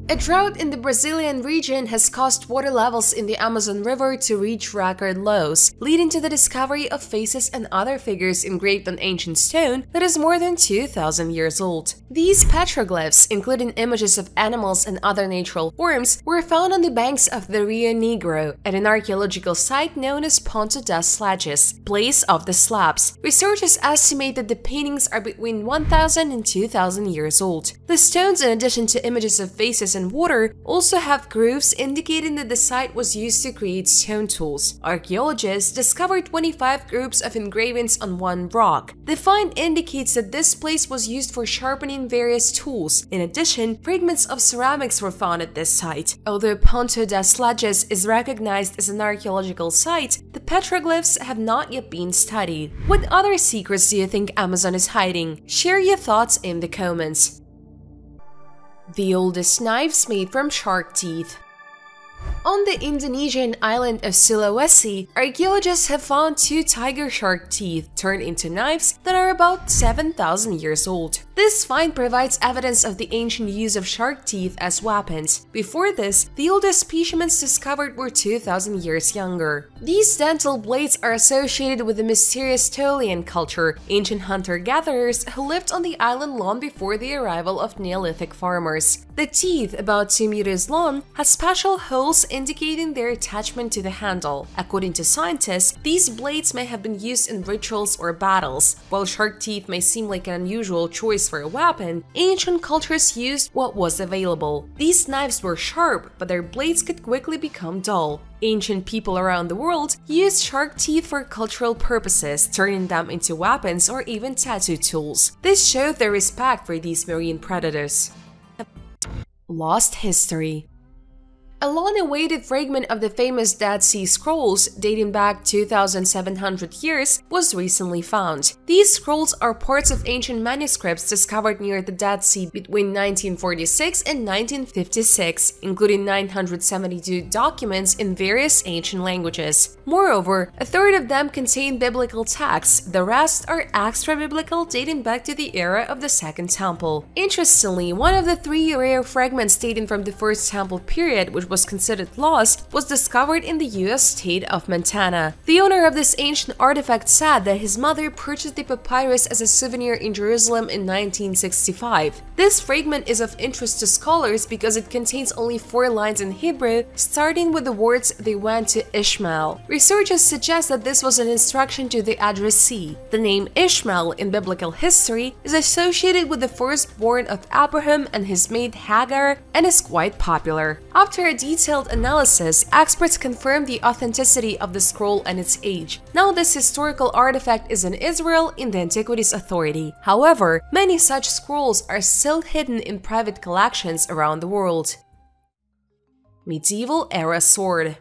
A drought in the Brazilian region has caused water levels in the Amazon River to reach record lows, leading to the discovery of faces and other figures engraved on ancient stone that is more than 2,000 years old. These petroglyphs, including images of animals and other natural forms, were found on the banks of the Rio Negro at an archaeological site known as Ponta das Lajes, place of the slabs. Researchers estimate that the paintings are between 1,000 and 2,000 years old. The stones, in addition to images of faces and water also have grooves indicating that the site was used to create stone tools. Archaeologists discovered 25 groups of engravings on one rock. The find indicates that this place was used for sharpening various tools. In addition, fragments of ceramics were found at this site. Although Ponta das Lajes is recognized as an archaeological site, the petroglyphs have not yet been studied. What other secrets do you think Amazon is hiding? Share your thoughts in the comments. The oldest knives made from shark teeth. On the Indonesian island of Sulawesi, archaeologists have found two tiger shark teeth turned into knives that are about 7,000 years old. This find provides evidence of the ancient use of shark teeth as weapons. Before this, the oldest specimens discovered were 2,000 years younger. These dental blades are associated with the mysterious Toalean culture, ancient hunter-gatherers who lived on the island long before the arrival of Neolithic farmers. The teeth, about 2 meters long, have special holes indicating their attachment to the handle. According to scientists, these blades may have been used in rituals or battles. While shark teeth may seem like an unusual choice for a weapon, ancient cultures used what was available. These knives were sharp, but their blades could quickly become dull. Ancient people around the world used shark teeth for cultural purposes, turning them into weapons or even tattoo tools. This showed their respect for these marine predators. Lost History a long-awaited fragment of the famous Dead Sea Scrolls, dating back 2,700 years, was recently found. These scrolls are parts of ancient manuscripts discovered near the Dead Sea between 1946 and 1956, including 972 documents in various ancient languages. Moreover, a third of them contain biblical texts, the rest are extra-biblical dating back to the era of the Second Temple. Interestingly, one of the three rare fragments dating from the First Temple period, which was considered lost, was discovered in the US state of Montana. The owner of this ancient artifact said that his mother purchased the papyrus as a souvenir in Jerusalem in 1965. This fragment is of interest to scholars because it contains only four lines in Hebrew, starting with the words they went to Ishmael. Researchers suggest that this was an instruction to the addressee. The name Ishmael in biblical history is associated with the firstborn of Abraham and his maid Hagar and is quite popular. After a detailed analysis, experts confirmed the authenticity of the scroll and its age. Now this historical artifact is in Israel in the Antiquities Authority. However, many such scrolls are still hidden in private collections around the world. Medieval Era Sword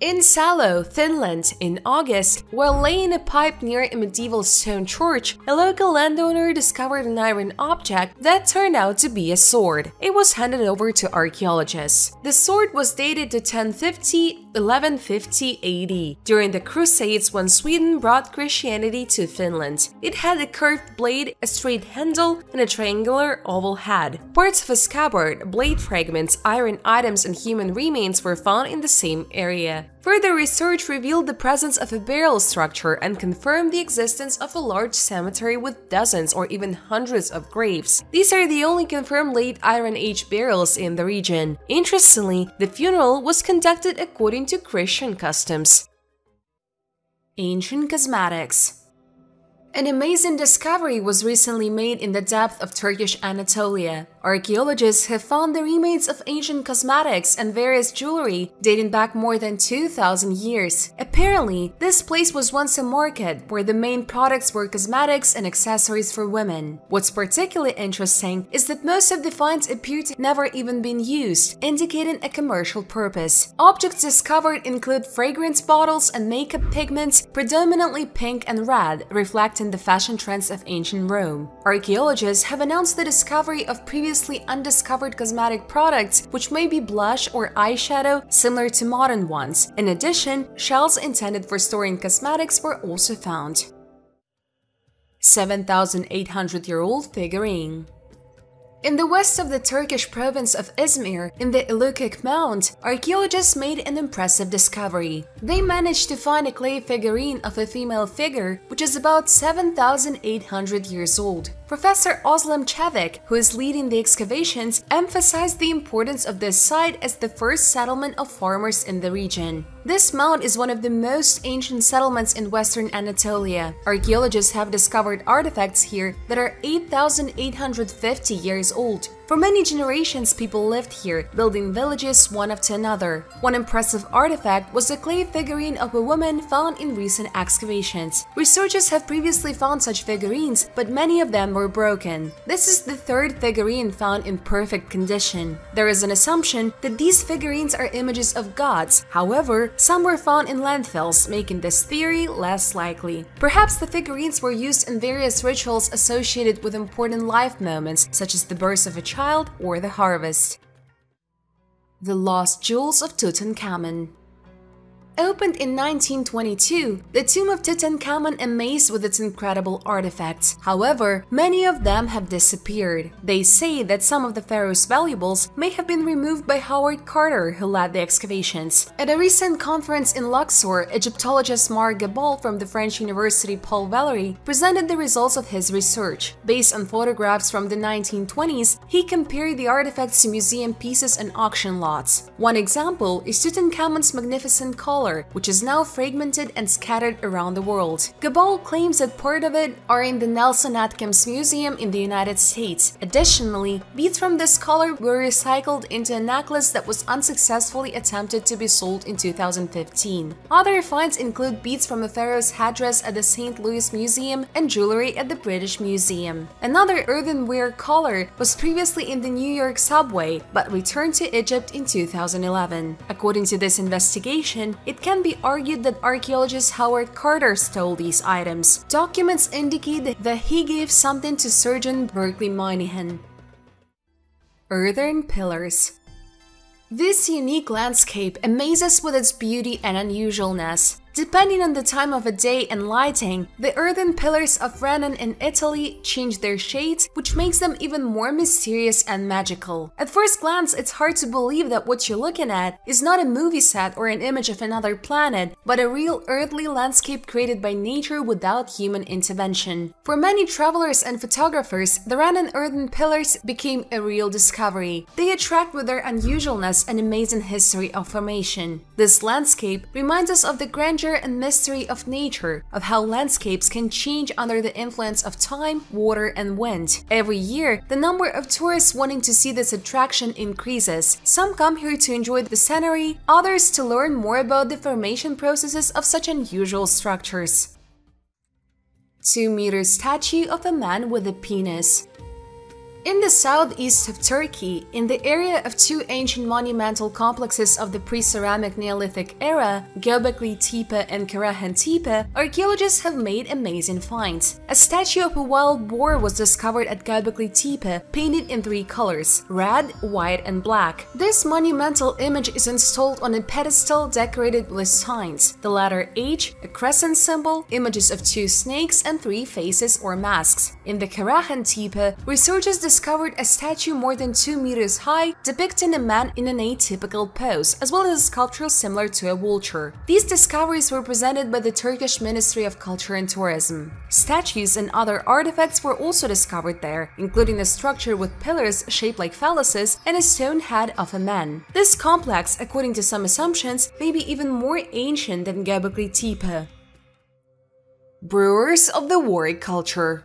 in Salo, Finland, in August, while laying a pipe near a medieval stone church, a local landowner discovered an iron object that turned out to be a sword. It was handed over to archaeologists. The sword was dated to 1050 1150 AD, during the Crusades when Sweden brought Christianity to Finland. It had a curved blade, a straight handle, and a triangular oval head. Parts of a scabbard, blade fragments, iron items, and human remains were found in the same area. Further research revealed the presence of a burial structure and confirmed the existence of a large cemetery with dozens or even hundreds of graves. These are the only confirmed late Iron Age burials in the region. Interestingly, the funeral was conducted according to Christian customs. Ancient Cosmetics an amazing discovery was recently made in the depth of Turkish Anatolia. Archaeologists have found the remains of ancient cosmetics and various jewelry dating back more than 2,000 years. Apparently, this place was once a market where the main products were cosmetics and accessories for women. What's particularly interesting is that most of the finds appear to never even been used, indicating a commercial purpose. Objects discovered include fragrance bottles and makeup pigments, predominantly pink and red, reflecting the fashion trends of ancient Rome. Archaeologists have announced the discovery of previously undiscovered cosmetic products, which may be blush or eyeshadow similar to modern ones. In addition, shells intended for storing cosmetics were also found. 7,800-year-old figurine in the west of the Turkish province of Izmir, in the Ilukik Mount, archaeologists made an impressive discovery. They managed to find a clay figurine of a female figure which is about 7,800 years old. Professor Özlem Çevik, who is leading the excavations, emphasized the importance of this site as the first settlement of farmers in the region. This mound is one of the most ancient settlements in western Anatolia. Archaeologists have discovered artifacts here that are 8,850 years old. For many generations, people lived here, building villages one after another. One impressive artifact was a clay figurine of a woman found in recent excavations. Researchers have previously found such figurines, but many of them were broken. This is the third figurine found in perfect condition. There is an assumption that these figurines are images of gods. However, some were found in landfills, making this theory less likely. Perhaps the figurines were used in various rituals associated with important life moments, such as the birth of a child child or the harvest. The Lost Jewels of Tutankhamun Opened in 1922, the tomb of Tutankhamun amazed with its incredible artifacts. However, many of them have disappeared. They say that some of the pharaoh's valuables may have been removed by Howard Carter, who led the excavations. At a recent conference in Luxor, Egyptologist Marc Gabolde from the French University Paul Valéry presented the results of his research. Based on photographs from the 1920s, he compared the artifacts to museum pieces and auction lots. One example is Tutankhamun's magnificent collar color, which is now fragmented and scattered around the world. Gabolde claims that part of it are in the Nelson Atkins Museum in the United States. Additionally, beads from this color were recycled into a necklace that was unsuccessfully attempted to be sold in 2015. Other finds include beads from a pharaoh's headdress at the St. Louis Museum and jewelry at the British Museum. Another earthenware collar was previously in the New York subway, but returned to Egypt in 2011. According to this investigation, it it can be argued that archaeologist Howard Carter stole these items. Documents indicate that he gave something to surgeon Berkeley Moynihan. Earthen Pillars This unique landscape amazes with its beauty and unusualness. Depending on the time of a day and lighting, the earthen pillars of Renon in Italy change their shades, which makes them even more mysterious and magical. At first glance, it's hard to believe that what you're looking at is not a movie set or an image of another planet, but a real earthly landscape created by nature without human intervention. For many travelers and photographers, the Renon earthen pillars became a real discovery. They attract with their unusualness and amazing history of formation. This landscape reminds us of the grandeur and mystery of nature, of how landscapes can change under the influence of time, water, and wind. Every year, the number of tourists wanting to see this attraction increases. Some come here to enjoy the scenery, others to learn more about the formation processes of such unusual structures. 2 meter statue of a man with a penis In the southeast of Turkey, in the area of two ancient monumental complexes of the pre-ceramic Neolithic era, Göbekli Tepe and Karahan Tepe, archaeologists have made amazing finds. A statue of a wild boar was discovered at Göbekli Tepe, painted in three colors, red, white, and black. This monumental image is installed on a pedestal decorated with signs, the letter H, a crescent symbol, images of two snakes, and three faces or masks. In the Karahan Tepe, researchers discovered a statue more than 2 meters high depicting a man in an atypical pose, as well as a sculpture similar to a vulture. These discoveries were presented by the Turkish Ministry of Culture and Tourism. Statues and other artifacts were also discovered there, including a structure with pillars shaped like phalluses and a stone head of a man. This complex, according to some assumptions, may be even more ancient than Göbekli Tepe. Brewers of the Wari culture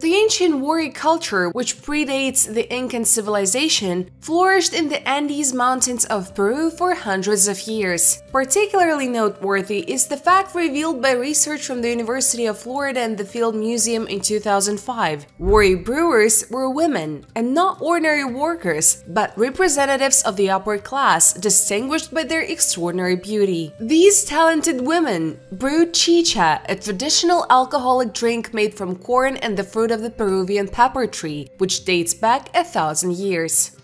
the ancient Wari culture, which predates the Incan civilization, flourished in the Andes Mountains of Peru for hundreds of years. Particularly noteworthy is the fact revealed by research from the University of Florida and the Field Museum in 2005. Wari brewers were women, and not ordinary workers, but representatives of the upper class, distinguished by their extraordinary beauty. These talented women brewed chicha, a traditional alcoholic drink made from corn and the fruit of the Peruvian pepper tree, which dates back a thousand years.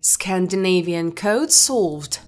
Scandinavian Code solved.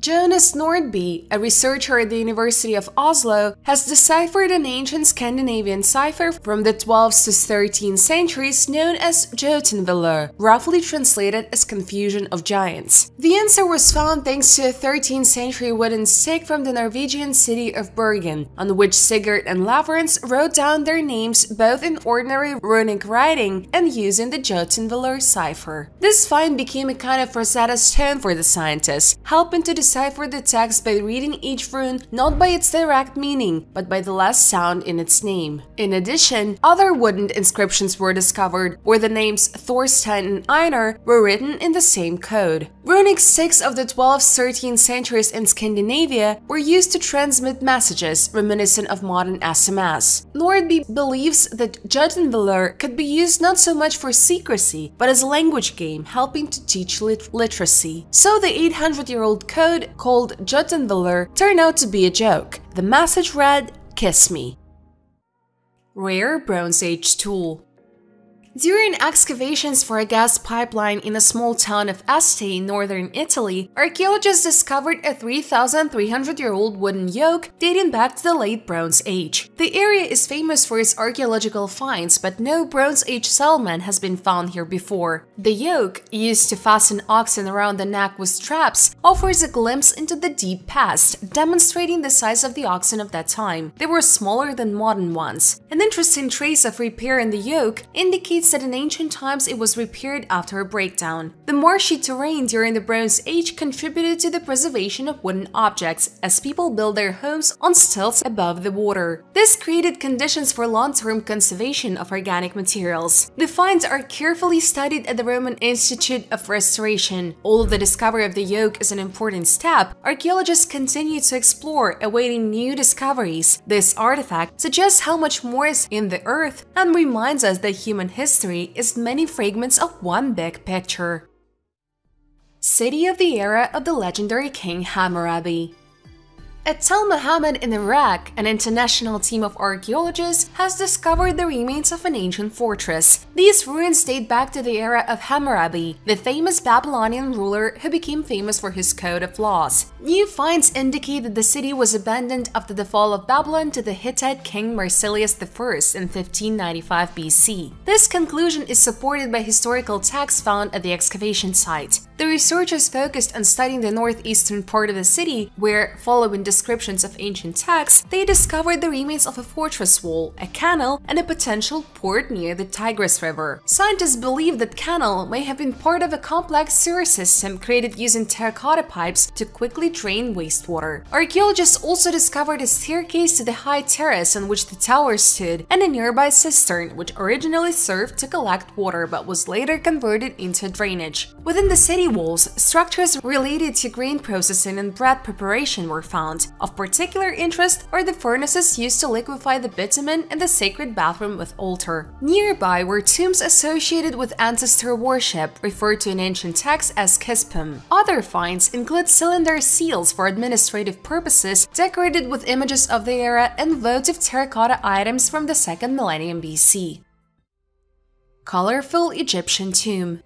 Jonas Nordby, a researcher at the University of Oslo, has deciphered an ancient Scandinavian cipher from the 12th to 13th centuries known as Jotunvillur, roughly translated as Confusion of Giants. The answer was found thanks to a 13th century wooden stick from the Norwegian city of Bergen, on which Sigurd and Lavrans wrote down their names both in ordinary runic writing and using the Jotunvillur cipher. This find became a kind of Rosetta Stone for the scientists, helping to decipher the text by reading each rune not by its direct meaning, but by the last sound in its name. In addition, other wooden inscriptions were discovered where the names Thorstein and Einar were written in the same code. Runic sticks of the 12th 13th centuries in Scandinavia were used to transmit messages reminiscent of modern SMS. Nordby believes that Jotunvillur could be used not so much for secrecy, but as a language game helping to teach lit literacy. So the 800-year-old code called Jotunvillur turned out to be a joke. The message read, Kiss me. Rare Bronze Age tool during excavations for a gas pipeline in a small town of Este, northern Italy, archaeologists discovered a 3,300-year-old wooden yoke dating back to the late Bronze Age. The area is famous for its archaeological finds, but no Bronze Age settlement has been found here before. The yoke, used to fasten oxen around the neck with straps, offers a glimpse into the deep past, demonstrating the size of the oxen of that time. They were smaller than modern ones. An interesting trace of repair in the yoke indicates that in ancient times it was repaired after a breakdown. The marshy terrain during the Bronze Age contributed to the preservation of wooden objects as people built their homes on stilts above the water. This created conditions for long-term conservation of organic materials. The finds are carefully studied at the Roman Institute of Restoration. Although the discovery of the yoke is an important step, archaeologists continue to explore, awaiting new discoveries. This artifact suggests how much more is in the earth and reminds us that human history history is many fragments of one big picture. City of the era of the legendary King Hammurabi at Tell Mohammed in Iraq, an international team of archaeologists has discovered the remains of an ancient fortress. These ruins date back to the era of Hammurabi, the famous Babylonian ruler who became famous for his code of laws. New finds indicate that the city was abandoned after the fall of Babylon to the Hittite king Mursilis I in 1595 BC. This conclusion is supported by historical texts found at the excavation site. The researchers focused on studying the northeastern part of the city, where, following descriptions of ancient texts, they discovered the remains of a fortress wall, a canal, and a potential port near the Tigris River. Scientists believe that canal may have been part of a complex sewer system created using terracotta pipes to quickly drain wastewater. Archaeologists also discovered a staircase to the high terrace on which the tower stood and a nearby cistern, which originally served to collect water but was later converted into drainage. Within the city walls, structures related to grain processing and bread preparation were found. Of particular interest are the furnaces used to liquefy the bitumen and the sacred bathroom with altar. Nearby were tombs associated with ancestor worship, referred to in ancient texts as kispum. Other finds include cylinder seals for administrative purposes decorated with images of the era and votive terracotta items from the 2nd millennium BC. Colorful Egyptian Tomb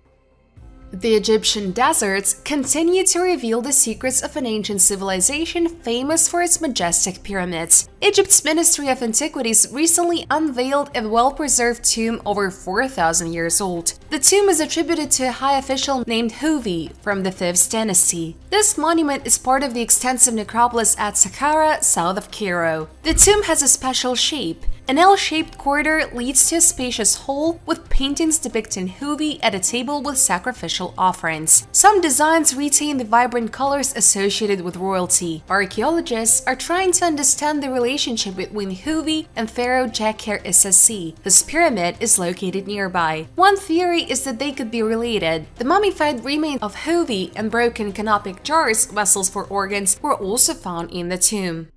the Egyptian deserts continue to reveal the secrets of an ancient civilization famous for its majestic pyramids. Egypt's Ministry of Antiquities recently unveiled a well-preserved tomb over 4,000 years old. The tomb is attributed to a high official named Huvi from the 5th dynasty. This monument is part of the extensive necropolis at Saqqara, south of Cairo. The tomb has a special shape. An L-shaped corridor leads to a spacious hall with paintings depicting Huvi at a table with sacrificial offerings. Some designs retain the vibrant colors associated with royalty. Archaeologists are trying to understand the relationship between Huvi and Pharaoh Djedkare Isesi, whose pyramid is located nearby. One theory is that they could be related. The mummified remains of Huvi and broken canopic jars, vessels for organs, were also found in the tomb.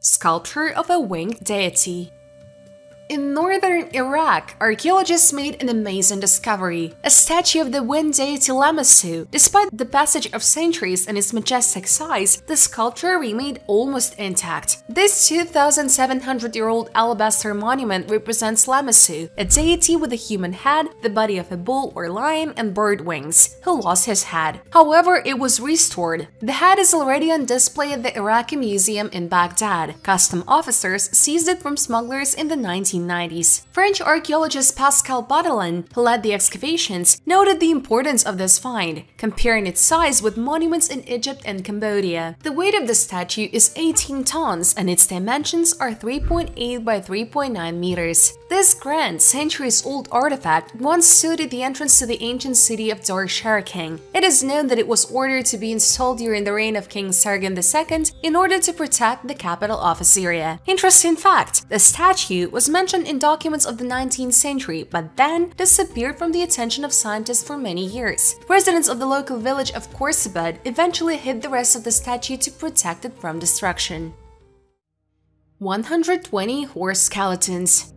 Sculpture of a winged deity in northern Iraq, archaeologists made an amazing discovery a statue of the wind deity Lamassu. Despite the passage of centuries and its majestic size, the sculpture remained almost intact. This 2,700 year old alabaster monument represents Lamassu, a deity with a human head, the body of a bull or lion, and bird wings, who lost his head. However, it was restored. The head is already on display at the Iraqi Museum in Baghdad. Custom officers seized it from smugglers in the 19 1990s. French archaeologist Pascal Butterlin, who led the excavations, noted the importance of this find, comparing its size with monuments in Egypt and Cambodia. The weight of the statue is 18 tons and its dimensions are 3.8 by 3.9 meters. This grand, centuries-old artifact once suited the entrance to the ancient city of Dar King. It is known that it was ordered to be installed during the reign of King Sargon II in order to protect the capital of Assyria. Interesting fact, the statue was mentioned in documents of the 19th century, but then disappeared from the attention of scientists for many years. Residents of the local village of Khorsabad eventually hid the rest of the statue to protect it from destruction. 120 horse skeletons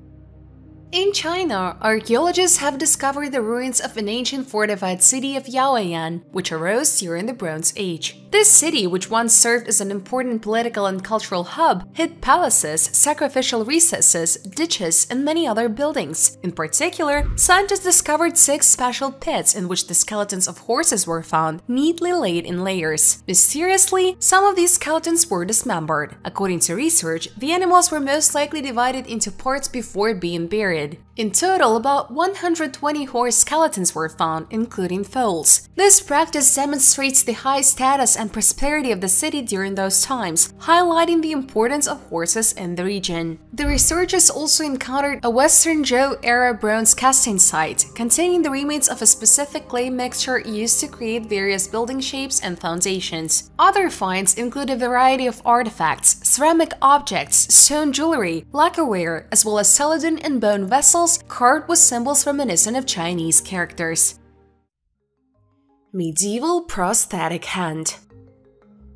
in China, archaeologists have discovered the ruins of an ancient fortified city of Yaoheyuan, which arose during the Bronze Age. This city, which once served as an important political and cultural hub, hid palaces, sacrificial recesses, ditches, and many other buildings. In particular, scientists discovered six special pits in which the skeletons of horses were found, neatly laid in layers. Mysteriously, some of these skeletons were dismembered. According to research, the animals were most likely divided into parts before being buried. In total, about 120 horse skeletons were found, including foals. This practice demonstrates the high status and prosperity of the city during those times, highlighting the importance of horses in the region. The researchers also encountered a Western Zhou era bronze casting site containing the remains of a specific clay mixture used to create various building shapes and foundations. Other finds include a variety of artifacts, ceramic objects, stone jewelry, lacquerware, as well as celadon and bone vessels carved with symbols reminiscent of Chinese characters. Medieval prosthetic hand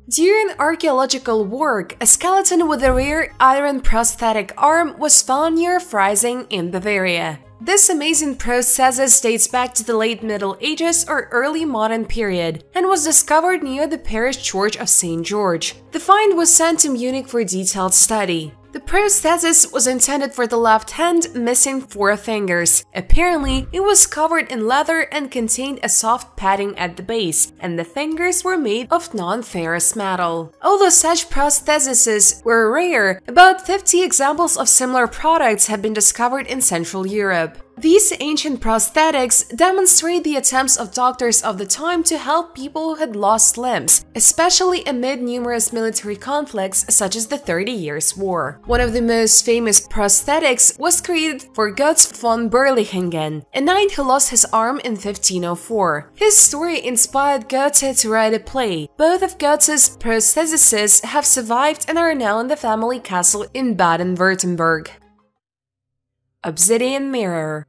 during archaeological work, a skeleton with a rare iron prosthetic arm was found near Freising in Bavaria. This amazing prosthesis dates back to the late Middle Ages or early modern period and was discovered near the parish church of St. George. The find was sent to Munich for detailed study. The prosthesis was intended for the left hand, missing four fingers. Apparently, it was covered in leather and contained a soft padding at the base, and the fingers were made of non-ferrous metal. Although such prostheses were rare, about 50 examples of similar products have been discovered in Central Europe. These ancient prosthetics demonstrate the attempts of doctors of the time to help people who had lost limbs, especially amid numerous military conflicts such as the Thirty Years' War. One of the most famous prosthetics was created for Götz von Berlichingen, a knight who lost his arm in 1504. His story inspired Goethe to write a play. Both of Goethe's prosthesises have survived and are now in the family castle in Baden-Württemberg. Obsidian Mirror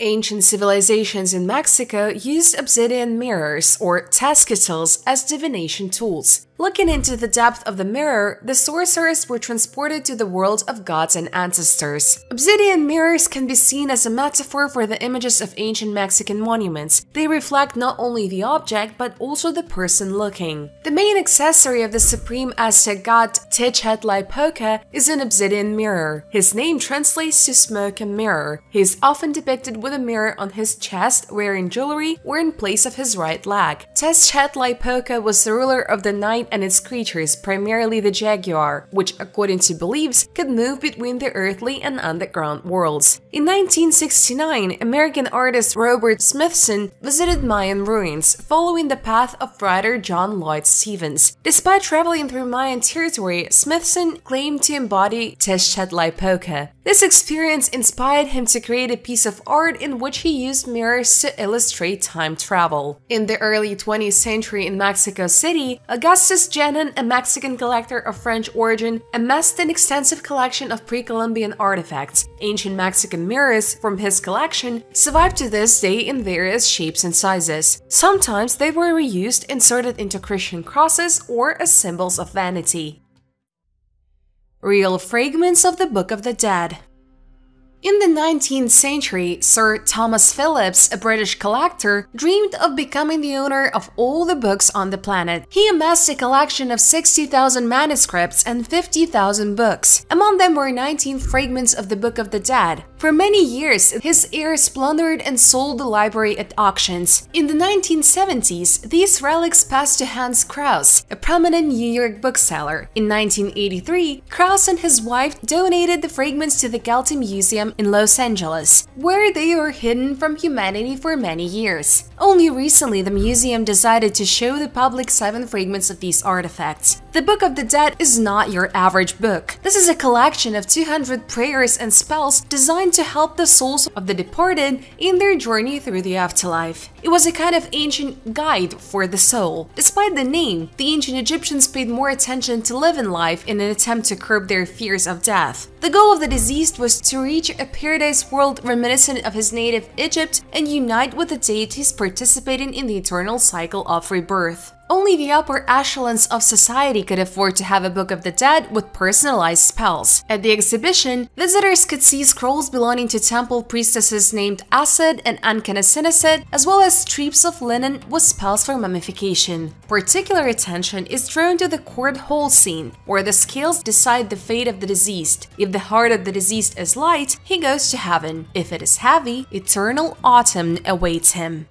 Ancient civilizations in Mexico used obsidian mirrors, or tezcatls, as divination tools. Looking into the depth of the mirror, the sorcerers were transported to the world of gods and ancestors. Obsidian mirrors can be seen as a metaphor for the images of ancient Mexican monuments. They reflect not only the object, but also the person looking. The main accessory of the supreme Aztec god Tezcatlipoca is an obsidian mirror. His name translates to smoke and mirror. He is often depicted with a mirror on his chest, wearing jewelry, or in place of his right leg. Tezcatlipoca was the ruler of the night and its creatures, primarily the jaguar, which, according to beliefs, could move between the earthly and underground worlds. In 1969, American artist Robert Smithson visited Mayan ruins, following the path of writer John Lloyd Stephens. Despite traveling through Mayan territory, Smithson claimed to embody Tezcatlipoca. This experience inspired him to create a piece of art in which he used mirrors to illustrate time travel. In the early 20th century in Mexico City, Augustus Genin, a Mexican collector of French origin, amassed an extensive collection of pre-Columbian artifacts. Ancient Mexican mirrors from his collection survive to this day in various shapes and sizes. Sometimes they were reused, inserted into Christian crosses, or as symbols of vanity. Real fragments of the Book of the Dead in the 19th century, Sir Thomas Phillipps, a British collector, dreamed of becoming the owner of all the books on the planet. He amassed a collection of 60,000 manuscripts and 50,000 books. Among them were 19 fragments of the Book of the Dead. For many years, his heirs plundered and sold the library at auctions. In the 1970s, these relics passed to Hans Kraus, a prominent New York bookseller. In 1983, Kraus and his wife donated the fragments to the Getty Museum in Los Angeles, where they were hidden from humanity for many years. Only recently the museum decided to show the public seven fragments of these artifacts. The Book of the Dead is not your average book. This is a collection of 200 prayers and spells designed to help the souls of the departed in their journey through the afterlife. It was a kind of ancient guide for the soul. Despite the name, the ancient Egyptians paid more attention to living life in an attempt to curb their fears of death. The goal of the deceased was to reach a paradise world reminiscent of his native Egypt and unite with the deities participating in the eternal cycle of rebirth. Only the upper echelons of society could afford to have a Book of the Dead with personalized spells. At the exhibition, visitors could see scrolls belonging to temple priestesses named Aset and Ankheseneset, as well as strips of linen with spells for mummification. Particular attention is drawn to the court hall scene, where the scales decide the fate of the deceased. If the heart of the deceased is light, he goes to heaven. If it is heavy, eternal autumn awaits him.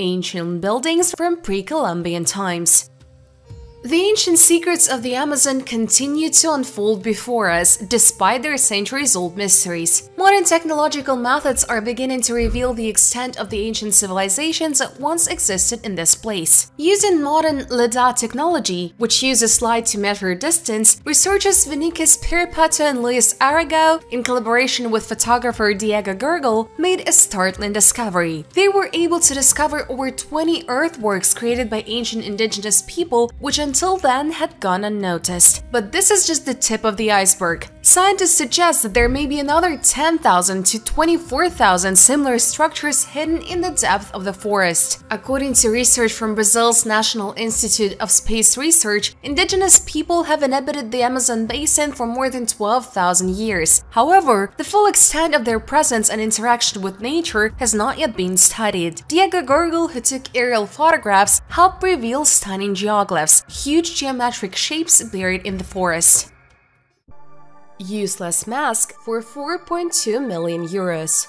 Ancient buildings from pre-Columbian times the ancient secrets of the Amazon continue to unfold before us, despite their centuries-old mysteries. Modern technological methods are beginning to reveal the extent of the ancient civilizations that once existed in this place. Using modern LIDAR technology, which uses light to measure distance, researchers Vinicius Peripato and Luis Aragão, in collaboration with photographer Diego Gurgel, made a startling discovery. They were able to discover over 20 earthworks created by ancient indigenous people, which until then had gone unnoticed. But this is just the tip of the iceberg. Scientists suggest that there may be another 10,000 to 24,000 similar structures hidden in the depth of the forest. According to research from Brazil's National Institute of Space Research, indigenous people have inhabited the Amazon basin for more than 12,000 years. However, the full extent of their presence and interaction with nature has not yet been studied. Diego Gurgel, who took aerial photographs, helped reveal stunning geoglyphs, huge geometric shapes buried in the forest. Useless mask for 4.2 million euros.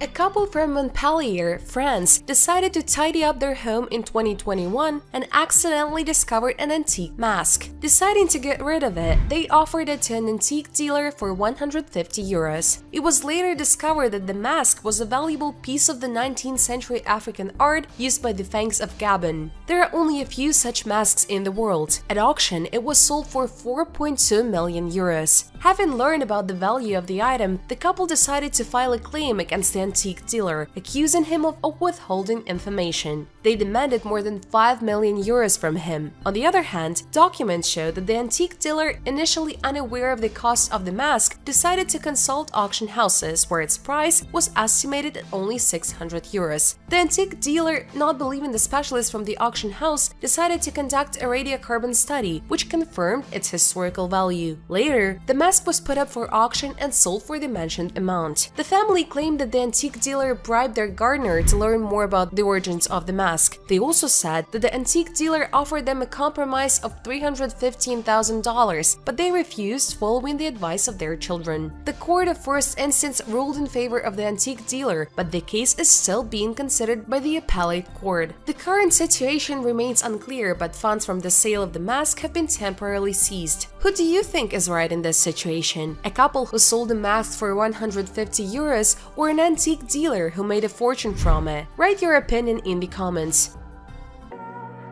A couple from Montpellier, France, decided to tidy up their home in 2021 and accidentally discovered an antique mask. Deciding to get rid of it, they offered it to an antique dealer for 150 euros. It was later discovered that the mask was a valuable piece of the 19th century African art used by the Fangs of Gabon. There are only a few such masks in the world. At auction, it was sold for 4.2 million euros. Having learned about the value of the item, the couple decided to file a claim against the antique dealer, accusing him of, withholding information. They demanded more than 5 million euros from him. On the other hand, documents show that the antique dealer, initially unaware of the cost of the mask, decided to consult auction houses where its price was estimated at only 600 euros. The antique dealer, not believing the specialist from the auction house, decided to conduct a radiocarbon study, which confirmed its historical value. Later, the mask was put up for auction and sold for the mentioned amount. The family claimed that the antique dealer bribed their gardener to learn more about the origins of the mask. They also said that the antique dealer offered them a compromise of $315,000, but they refused following the advice of their children. The court of first instance ruled in favor of the antique dealer, but the case is still being considered by the appellate court. The current situation remains unclear, but funds from the sale of the mask have been temporarily seized. Who do you think is right in this situation? A couple who sold a mask for 150 euros or an antique dealer who made a fortune from it? Write your opinion in the comments.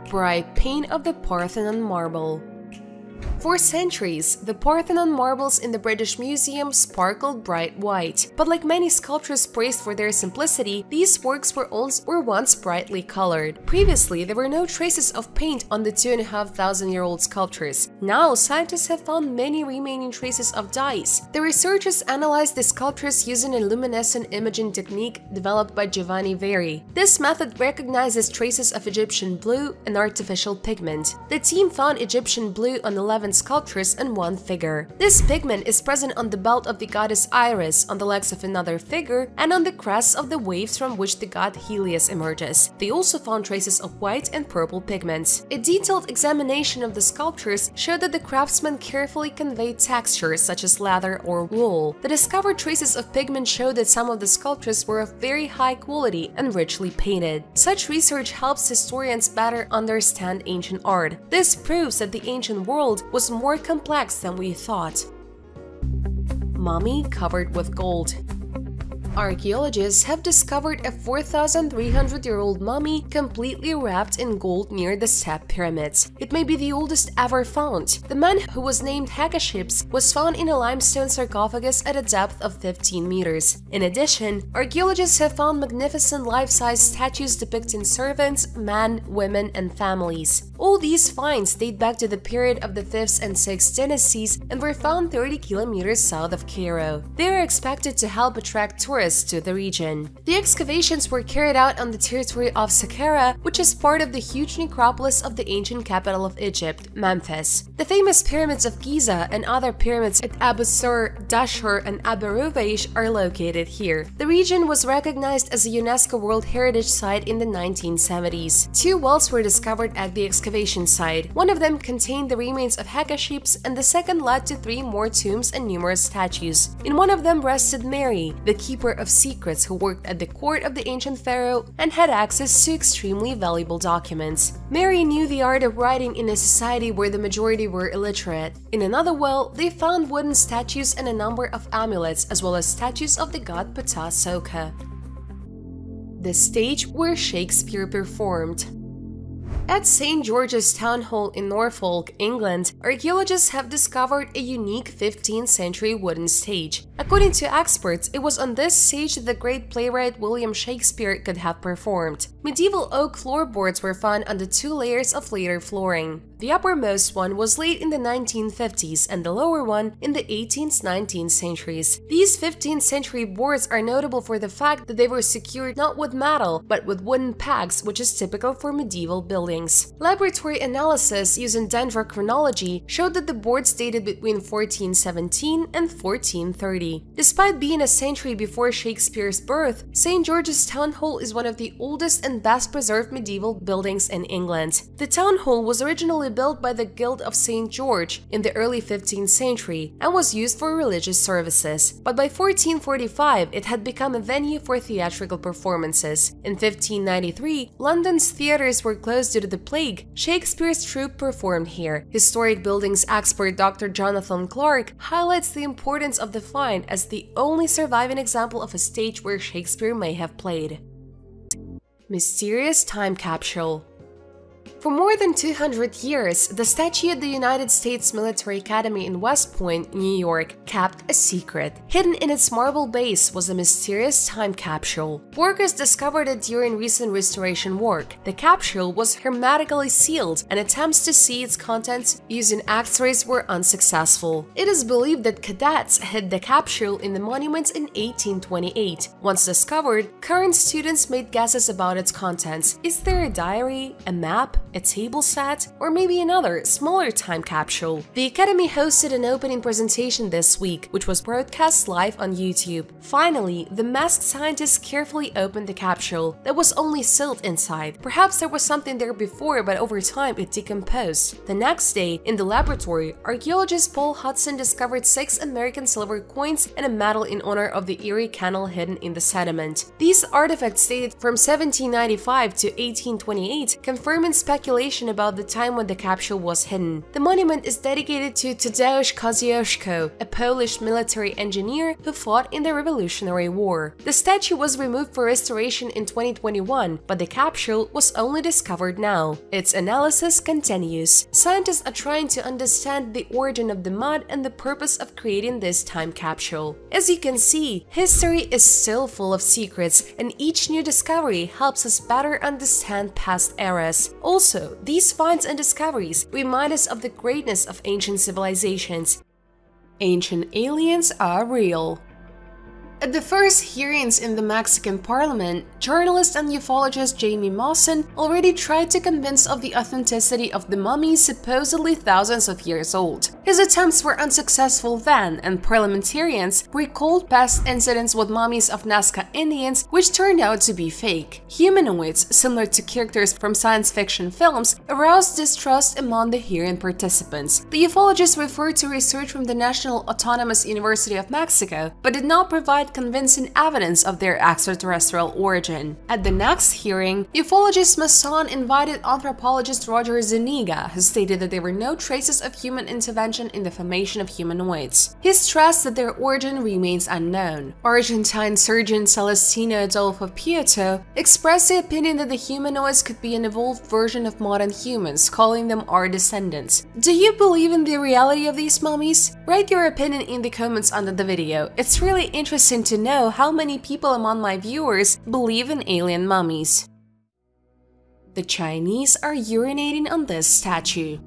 Bright paint of the Parthenon marble for centuries, the Parthenon marbles in the British Museum sparkled bright white, but like many sculptures praised for their simplicity, these works were, were once brightly colored. Previously, there were no traces of paint on the 2,500-year-old sculptures. Now, scientists have found many remaining traces of dyes. The researchers analyzed the sculptures using a luminescent imaging technique developed by Giovanni Verri. This method recognizes traces of Egyptian blue, an artificial pigment. The team found Egyptian blue on 11 sculptures in one figure. This pigment is present on the belt of the goddess Iris, on the legs of another figure, and on the crests of the waves from which the god Helios emerges. They also found traces of white and purple pigments. A detailed examination of the sculptures showed that the craftsmen carefully conveyed textures such as leather or wool. The discovered traces of pigment showed that some of the sculptures were of very high quality and richly painted. Such research helps historians better understand ancient art. This proves that the ancient world was was more complex than we thought. Mummy covered with gold Archaeologists have discovered a 4,300-year-old mummy completely wrapped in gold near the Step Pyramids. It may be the oldest ever found. The man, who was named Hekashepes, was found in a limestone sarcophagus at a depth of 15 meters. In addition, archaeologists have found magnificent life-size statues depicting servants, men, women, and families. All these finds date back to the period of the 5th and 6th dynasties and were found 30 kilometers south of Cairo. They are expected to help attract tourists tourists to the region. The excavations were carried out on the territory of Saqqara, which is part of the huge necropolis of the ancient capital of Egypt, Memphis. The famous pyramids of Giza and other pyramids at Abu Sur, Dahshur, and Abu Ruwaysh are located here. The region was recognized as a UNESCO World Heritage Site in the 1970s. Two wells were discovered at the excavation site. One of them contained the remains of Hekashepes, and the second led to three more tombs and numerous statues. In one of them rested Mary, the keeper of secrets who worked at the court of the ancient pharaoh and had access to extremely valuable documents. Mary knew the art of writing in a society where the majority were illiterate. In another well, they found wooden statues and a number of amulets as well as statues of the god Ptah Sokar. The stage where Shakespeare performed at St. George's Town Hall in Norfolk, England, archaeologists have discovered a unique 15th century wooden stage. According to experts, it was on this stage that the great playwright William Shakespeare could have performed. Medieval oak floorboards were found on the two layers of later flooring. The uppermost one was laid in the 1950s and the lower one in the 18th 19th centuries. These 15th century boards are notable for the fact that they were secured not with metal, but with wooden pegs, which is typical for medieval buildings. Laboratory analysis using dendrochronology showed that the boards dated between 1417 and 1430. Despite being a century before Shakespeare's birth, St. George's Town Hall is one of the oldest and best preserved medieval buildings in England. The town hall was originally built by the Guild of St. George in the early 15th century and was used for religious services. But by 1445, it had become a venue for theatrical performances. In 1593, London's theaters were closed due to the plague. Shakespeare's troupe performed here. Historic buildings expert Dr. Jonathan Clark highlights the importance of the find as the only surviving example of a stage where Shakespeare may have played. Mysterious Time Capsule For more than 200 years, the statue at the United States Military Academy in West Point, New York, kept a secret. Hidden in its marble base was a mysterious time capsule. Workers discovered it during recent restoration work. The capsule was hermetically sealed, and attempts to see its contents using X-rays were unsuccessful. It is believed that cadets hid the capsule in the monument in 1828. Once discovered, current students made guesses about its contents. Is there a diary, a map, a table set, or maybe another, smaller time capsule. The Academy hosted an opening presentation this week, which was broadcast live on YouTube. Finally, the masked scientists carefully opened the capsule that was only silt inside. Perhaps there was something there before, but over time it decomposed. The next day, in the laboratory, archaeologist Paul Hudson discovered six American silver coins and a medal in honor of the Erie Canal hidden in the sediment. These artifacts dated from 1795 to 1828, confirming speculation speculation about the time when the capsule was hidden. The monument is dedicated to Tadeusz Kosciuszko, a Polish military engineer who fought in the Revolutionary War. The statue was removed for restoration in 2021, but the capsule was only discovered now. Its analysis continues. Scientists are trying to understand the origin of the mud and the purpose of creating this time capsule. As you can see, history is still full of secrets, and each new discovery helps us better understand past eras. Also, also, these finds and discoveries remind us of the greatness of ancient civilizations. Ancient aliens are real. At the first hearings in the Mexican parliament, journalist and ufologist Jaime Maussan already tried to convince of the authenticity of the mummies supposedly thousands of years old. His attempts were unsuccessful then, and parliamentarians recalled past incidents with mummies of Nazca Indians which turned out to be fake. Humanoids, similar to characters from science fiction films, aroused distrust among the hearing participants. The ufologists referred to research from the National Autonomous University of Mexico, but did not provide convincing evidence of their extraterrestrial origin. At the next hearing, ufologist Maussan invited anthropologist Roger Zuniga, who stated that there were no traces of human intervention in the formation of humanoids. He stressed that their origin remains unknown. Argentine surgeon Celestino Adolfo Pietro expressed the opinion that the humanoids could be an evolved version of modern humans, calling them our descendants. Do you believe in the reality of these mummies? Write your opinion in the comments under the video. It's really interesting to know how many people among my viewers believe in alien mummies. The Chinese are urinating on this statue.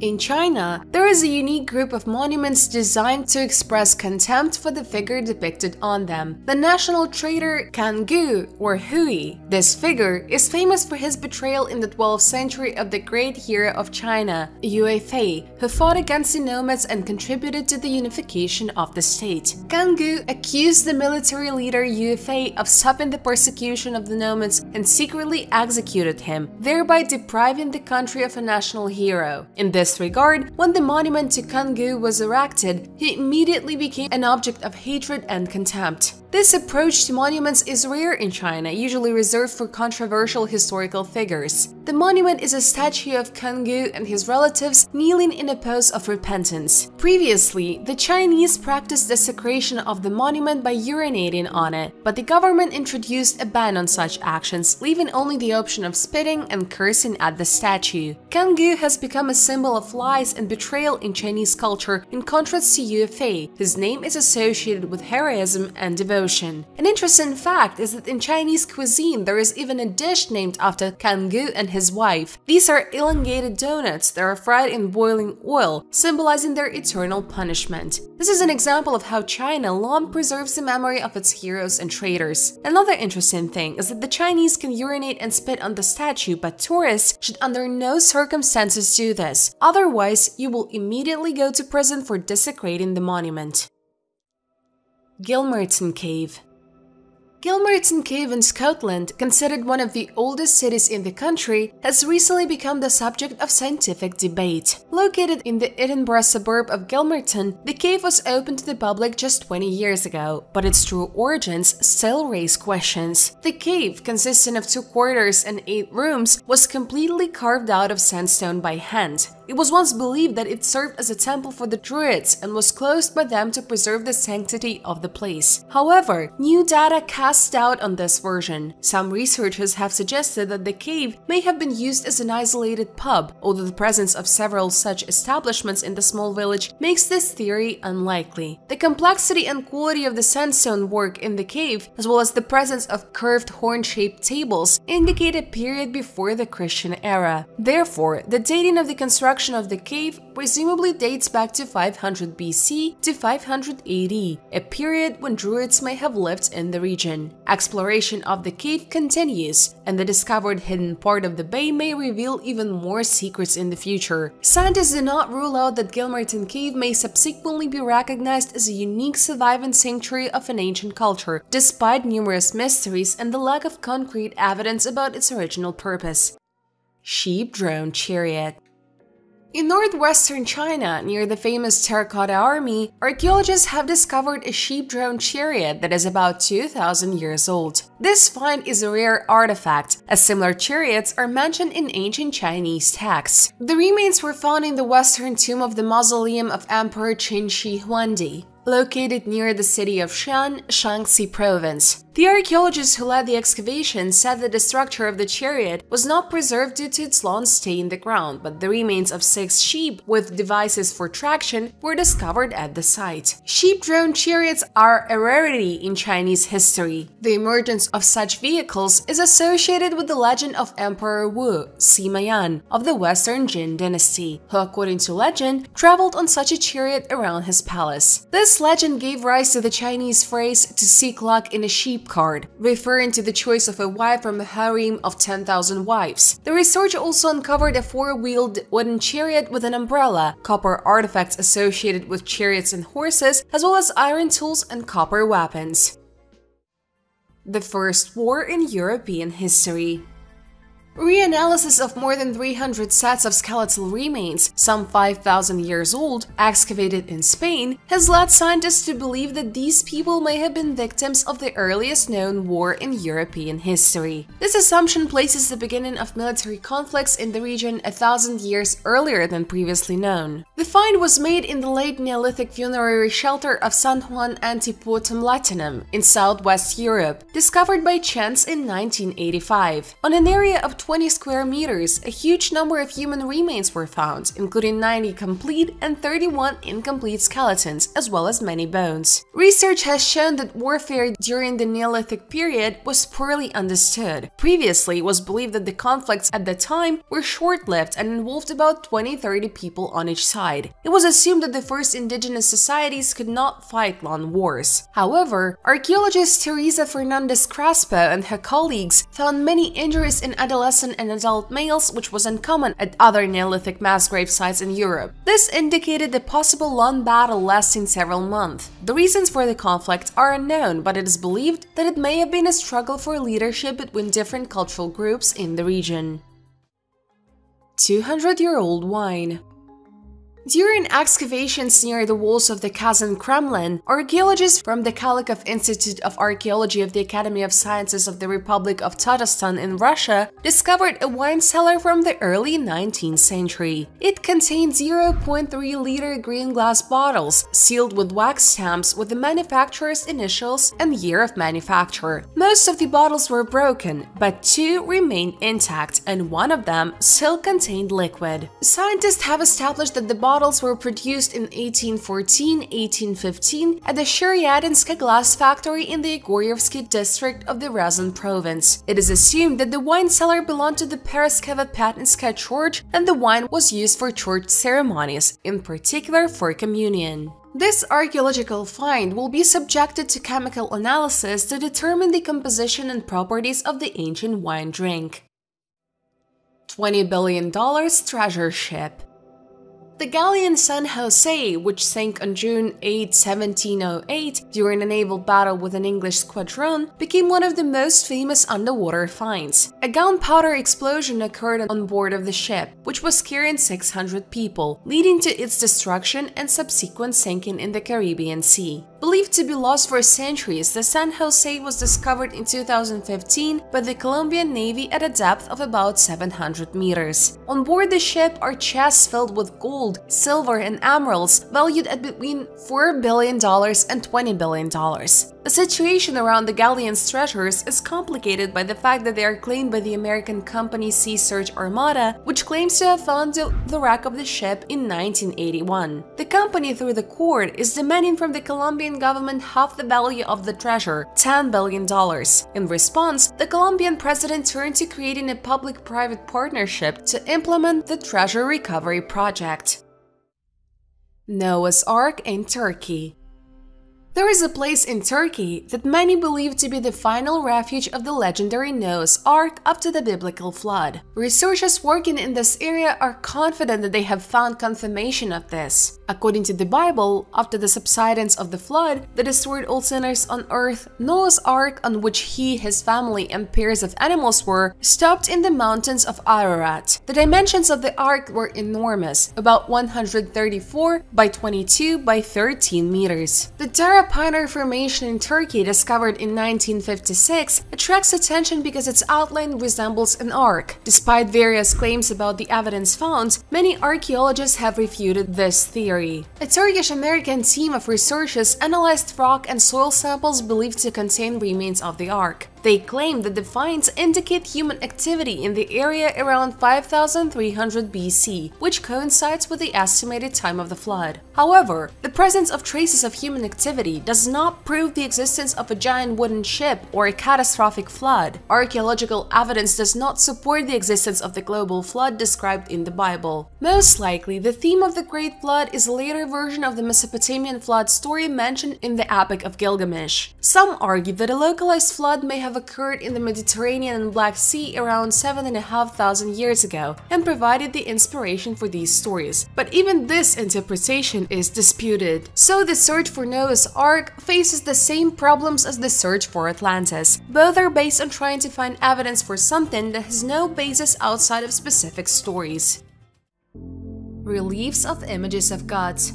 In China, there is a unique group of monuments designed to express contempt for the figure depicted on them, the national traitor Gu or Hui. This figure is famous for his betrayal in the 12th century of the great hero of China, Yue Fei, who fought against the nomads and contributed to the unification of the state. Gu accused the military leader Yue Fei of stopping the persecution of the nomads and secretly executed him, thereby depriving the country of a national hero. In this this regard, when the monument to Gu was erected, he immediately became an object of hatred and contempt. This approach to monuments is rare in China, usually reserved for controversial historical figures. The monument is a statue of Gu and his relatives kneeling in a pose of repentance. Previously, the Chinese practiced desecration of the monument by urinating on it, but the government introduced a ban on such actions, leaving only the option of spitting and cursing at the statue. Gu has become a symbol of lies and betrayal in Chinese culture in contrast to Yue Fei, whose name is associated with heroism and devotion. An interesting fact is that in Chinese cuisine there is even a dish named after Gu and his wife. These are elongated donuts that are fried in boiling oil, symbolizing their eternal punishment. This is an example of how China long preserves the memory of its heroes and traitors. Another interesting thing is that the Chinese can urinate and spit on the statue, but tourists should under no circumstances do this. Otherwise, you will immediately go to prison for desecrating the monument. Gilmerton Cave Gilmerton Cave in Scotland, considered one of the oldest cities in the country, has recently become the subject of scientific debate. Located in the Edinburgh suburb of Gilmerton, the cave was open to the public just 20 years ago, but its true origins still raise questions. The cave, consisting of two quarters and eight rooms, was completely carved out of sandstone by hand. It was once believed that it served as a temple for the Druids and was closed by them to preserve the sanctity of the place. However, new data casts doubt on this version. Some researchers have suggested that the cave may have been used as an isolated pub, although the presence of several such establishments in the small village makes this theory unlikely. The complexity and quality of the sandstone work in the cave, as well as the presence of curved horn-shaped tables, indicate a period before the Christian era. Therefore, the dating of the construction of the cave presumably dates back to 500 BC to 500 AD, a period when Druids may have lived in the region. Exploration of the cave continues, and the discovered hidden part of the bay may reveal even more secrets in the future. Scientists do not rule out that Gilmerton Cave may subsequently be recognized as a unique surviving sanctuary of an ancient culture, despite numerous mysteries and the lack of concrete evidence about its original purpose. Sheep Drone Chariot in northwestern China, near the famous Terracotta Army, archaeologists have discovered a sheep-drawn chariot that is about 2,000 years old. This find is a rare artifact, as similar chariots are mentioned in ancient Chinese texts. The remains were found in the western tomb of the mausoleum of Emperor Qin Shi Huangdi located near the city of Xi'an, Shaanxi province. The archaeologists who led the excavation said that the structure of the chariot was not preserved due to its long stay in the ground, but the remains of six sheep with devices for traction were discovered at the site. Sheep-drawn chariots are a rarity in Chinese history. The emergence of such vehicles is associated with the legend of Emperor Wu, Sima Yan, of the Western Jin dynasty, who according to legend, traveled on such a chariot around his palace. This legend gave rise to the Chinese phrase to seek luck in a sheep card, referring to the choice of a wife from a harem of 10,000 wives. The research also uncovered a four-wheeled wooden chariot with an umbrella, copper artifacts associated with chariots and horses, as well as iron tools and copper weapons. The First War in European History Reanalysis of more than 300 sets of skeletal remains, some 5,000 years old, excavated in Spain, has led scientists to believe that these people may have been victims of the earliest known war in European history. This assumption places the beginning of military conflicts in the region a thousand years earlier than previously known. The find was made in the late Neolithic funerary shelter of San Juan ante Portam Latinam in southwest Europe, discovered by chance in 1985. On an area of 20 square meters, a huge number of human remains were found, including 90 complete and 31 incomplete skeletons, as well as many bones. Research has shown that warfare during the Neolithic period was poorly understood. Previously, it was believed that the conflicts at the time were short-lived and involved about 20-30 people on each side. It was assumed that the first indigenous societies could not fight long wars. However, archaeologist Teresa Fernandez Crespo and her colleagues found many injuries in adolescents and adult males, which was uncommon at other Neolithic mass grave sites in Europe. This indicated a possible long battle lasting several months. The reasons for the conflict are unknown, but it is believed that it may have been a struggle for leadership between different cultural groups in the region. 200-year-old wine during excavations near the walls of the Kazan Kremlin, archaeologists from the Khalikov Institute of Archaeology of the Academy of Sciences of the Republic of Tatarstan in Russia discovered a wine cellar from the early 19th century. It contained 0.3-liter green glass bottles, sealed with wax stamps with the manufacturer's initials and year of manufacture. Most of the bottles were broken, but two remained intact, and one of them still contained liquid. Scientists have established that the bottles bottles were produced in 1814-1815 at the Sheriadinska glass factory in the Egoryevsky district of the Ryazan province. It is assumed that the wine cellar belonged to the Pereskovo Patninska church and the wine was used for church ceremonies, in particular for communion. This archaeological find will be subjected to chemical analysis to determine the composition and properties of the ancient wine drink. $20 billion treasure ship the galleon San Jose, which sank on June 8, 1708 during a naval battle with an English squadron, became one of the most famous underwater finds. A gunpowder explosion occurred on board of the ship, which was carrying 600 people, leading to its destruction and subsequent sinking in the Caribbean Sea. Believed to be lost for centuries, the San Jose was discovered in 2015 by the Colombian Navy at a depth of about 700 meters. On board the ship are chests filled with gold, silver, and emeralds valued at between $4 billion and $20 billion. The situation around the galleon's treasures is complicated by the fact that they are claimed by the American company Sea Search Armada, which claims to have found the, the wreck of the ship in 1981. The company, through the court, is demanding from the Colombian government half the value of the treasure, $10 billion. In response, the Colombian president turned to creating a public-private partnership to implement the treasure recovery project. Noah's Ark in Turkey there is a place in Turkey that many believe to be the final refuge of the legendary Noah's Ark up to the biblical flood. Researchers working in this area are confident that they have found confirmation of this. According to the Bible, after the subsidence of the flood that destroyed all sinners on earth, Noah's Ark, on which he, his family, and pairs of animals were, stopped in the mountains of Ararat. The dimensions of the ark were enormous, about 134 by 22 by 13 meters. The Pioneer Formation in Turkey, discovered in 1956, attracts attention because its outline resembles an ark. Despite various claims about the evidence found, many archaeologists have refuted this theory. A Turkish-American team of researchers analyzed rock and soil samples believed to contain remains of the ark. They claim that the finds indicate human activity in the area around 5300 BC, which coincides with the estimated time of the flood. However, the presence of traces of human activity does not prove the existence of a giant wooden ship or a catastrophic flood. Archaeological evidence does not support the existence of the global flood described in the Bible. Most likely, the theme of the Great Flood is a later version of the Mesopotamian flood story mentioned in the Epic of Gilgamesh. Some argue that a localized flood may have have occurred in the Mediterranean and Black Sea around 7,500 years ago and provided the inspiration for these stories. But even this interpretation is disputed. So the search for Noah's Ark faces the same problems as the search for Atlantis. Both are based on trying to find evidence for something that has no basis outside of specific stories. Reliefs of images of gods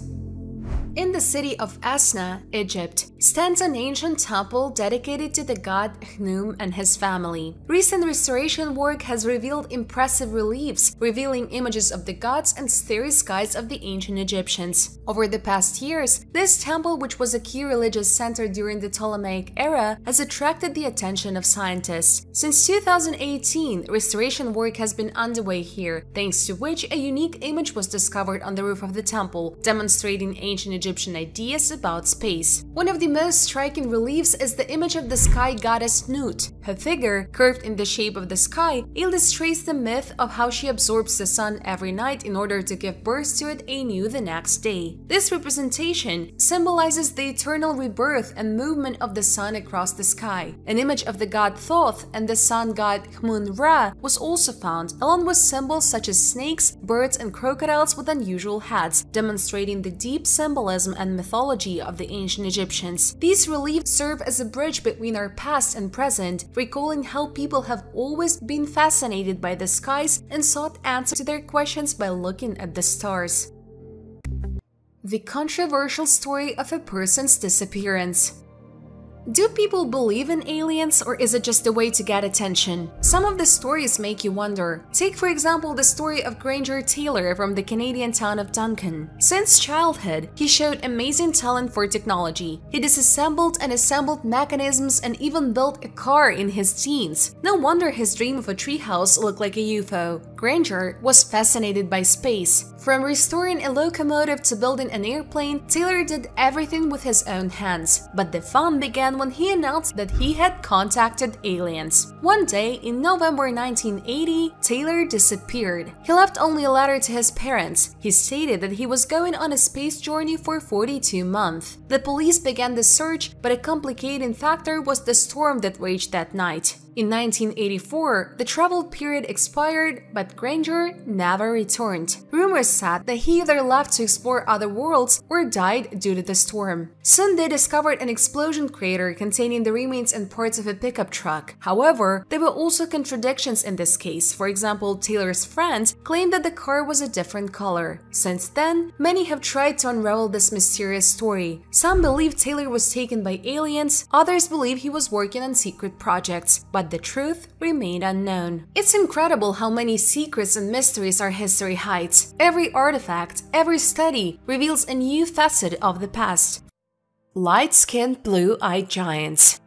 in the city of Esna, Egypt, stands an ancient temple dedicated to the god Khnum and his family. Recent restoration work has revealed impressive reliefs, revealing images of the gods and starry skies of the ancient Egyptians. Over the past years, this temple, which was a key religious center during the Ptolemaic era, has attracted the attention of scientists. Since 2018, restoration work has been underway here, thanks to which a unique image was discovered on the roof of the temple, demonstrating ancient Egyptian ideas about space. One of the most striking reliefs is the image of the sky goddess Nut. Her figure, curved in the shape of the sky, illustrates the myth of how she absorbs the sun every night in order to give birth to it anew the next day. This representation symbolizes the eternal rebirth and movement of the sun across the sky. An image of the god Thoth and the sun god Khnum Ra was also found, along with symbols such as snakes, birds, and crocodiles with unusual heads, demonstrating the deep symbolism and mythology of the ancient Egyptians. These reliefs serve as a bridge between our past and present, recalling how people have always been fascinated by the skies and sought answers to their questions by looking at the stars. The controversial story of a person's disappearance. Do people believe in aliens or is it just a way to get attention? Some of the stories make you wonder. Take for example the story of Granger Taylor from the Canadian town of Duncan. Since childhood, he showed amazing talent for technology. He disassembled and assembled mechanisms and even built a car in his teens. No wonder his dream of a treehouse looked like a UFO. Granger was fascinated by space. From restoring a locomotive to building an airplane, Taylor did everything with his own hands. But the fun began when he announced that he had contacted aliens. One day, in November 1980, Taylor disappeared. He left only a letter to his parents. He stated that he was going on a space journey for 42 months. The police began the search, but a complicating factor was the storm that raged that night. In 1984, the travel period expired, but Granger never returned. Rumors said that he either left to explore other worlds or died due to the storm. Soon they discovered an explosion crater containing the remains and parts of a pickup truck. However, there were also contradictions in this case. For example, Taylor's friend claimed that the car was a different color. Since then, many have tried to unravel this mysterious story. Some believe Taylor was taken by aliens, others believe he was working on secret projects, but the truth remained unknown. It's incredible how many secrets and mysteries our history hides. Every artifact, every study reveals a new facet of the past. Light-skinned blue-eyed giants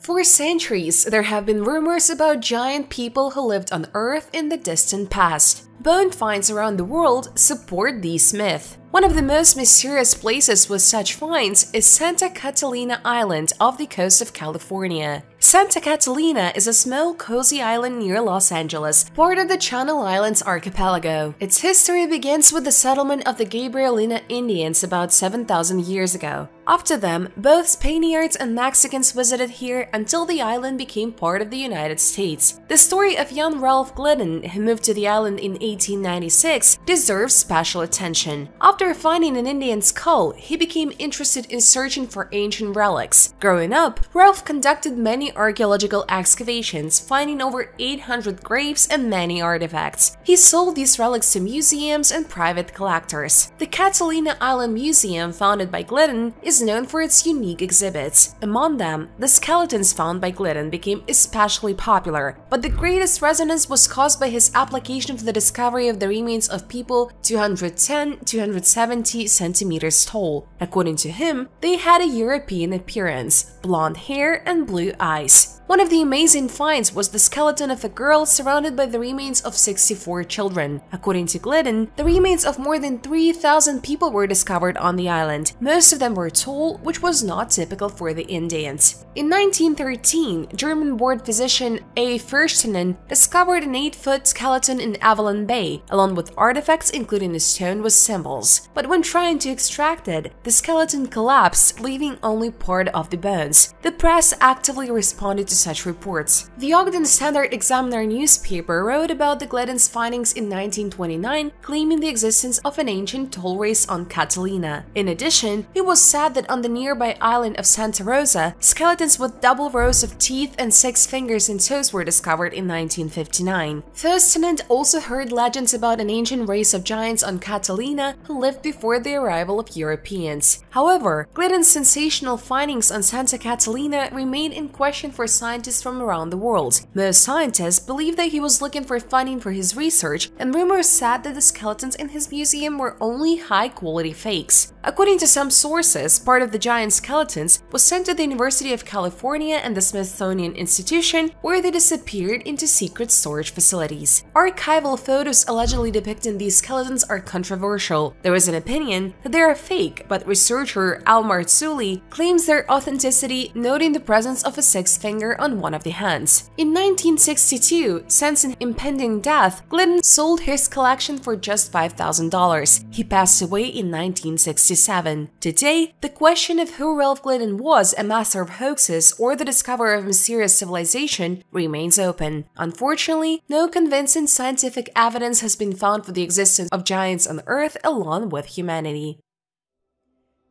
for centuries, there have been rumors about giant people who lived on Earth in the distant past. Bone finds around the world support these myths. One of the most mysterious places with such finds is Santa Catalina Island off the coast of California. Santa Catalina is a small, cozy island near Los Angeles, part of the Channel Islands archipelago. Its history begins with the settlement of the Gabrielino Indians about 7,000 years ago. After them, both Spaniards and Mexicans visited here until the island became part of the United States. The story of young Ralph Glidden, who moved to the island in 1896, deserves special attention. After finding an Indian skull, he became interested in searching for ancient relics. Growing up, Ralph conducted many archaeological excavations, finding over 800 graves and many artifacts. He sold these relics to museums and private collectors. The Catalina Island Museum, founded by Glidden, is known for its unique exhibits. Among them, the skeletons found by Glidden became especially popular, but the greatest resonance was caused by his application for the discovery of the remains of people 210-270 centimeters tall. According to him, they had a European appearance, blonde hair and blue eyes. One of the amazing finds was the skeleton of a girl surrounded by the remains of 64 children. According to Glidden, the remains of more than 3,000 people were discovered on the island. Most of them were tall, which was not typical for the Indians. In 1913, German-born physician A. Fürstenen discovered an 8-foot skeleton in Avalon Bay, along with artifacts including a stone with symbols. But when trying to extract it, the skeleton collapsed, leaving only part of the bones. The press actively responded to such reports. The Ogden Standard Examiner newspaper wrote about the Glidden's findings in 1929, claiming the existence of an ancient toll race on Catalina. In addition, it was said that on the nearby island of Santa Rosa, skeletons with double rows of teeth and six fingers and toes were discovered in 1959. Fürstenen also heard legends about an ancient race of giants on Catalina who lived before the arrival of Europeans. However, Glidden's sensational findings on Santa Catalina remain in question for science scientists from around the world. Most scientists believe that he was looking for funding for his research, and rumors said that the skeletons in his museum were only high-quality fakes. According to some sources, part of the giant skeletons was sent to the University of California and the Smithsonian Institution, where they disappeared into secret storage facilities. Archival photos allegedly depicting these skeletons are controversial. There is an opinion that they are fake, but researcher Al Marzulli claims their authenticity, noting the presence of a sixth finger on one of the hands. In 1962, sensing impending death, Glidden sold his collection for just $5,000. He passed away in 1967. Today, the question of who Ralph Glidden was, a master of hoaxes or the discoverer of mysterious civilization, remains open. Unfortunately, no convincing scientific evidence has been found for the existence of giants on Earth along with humanity.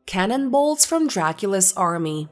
Cannonballs from Dracula's army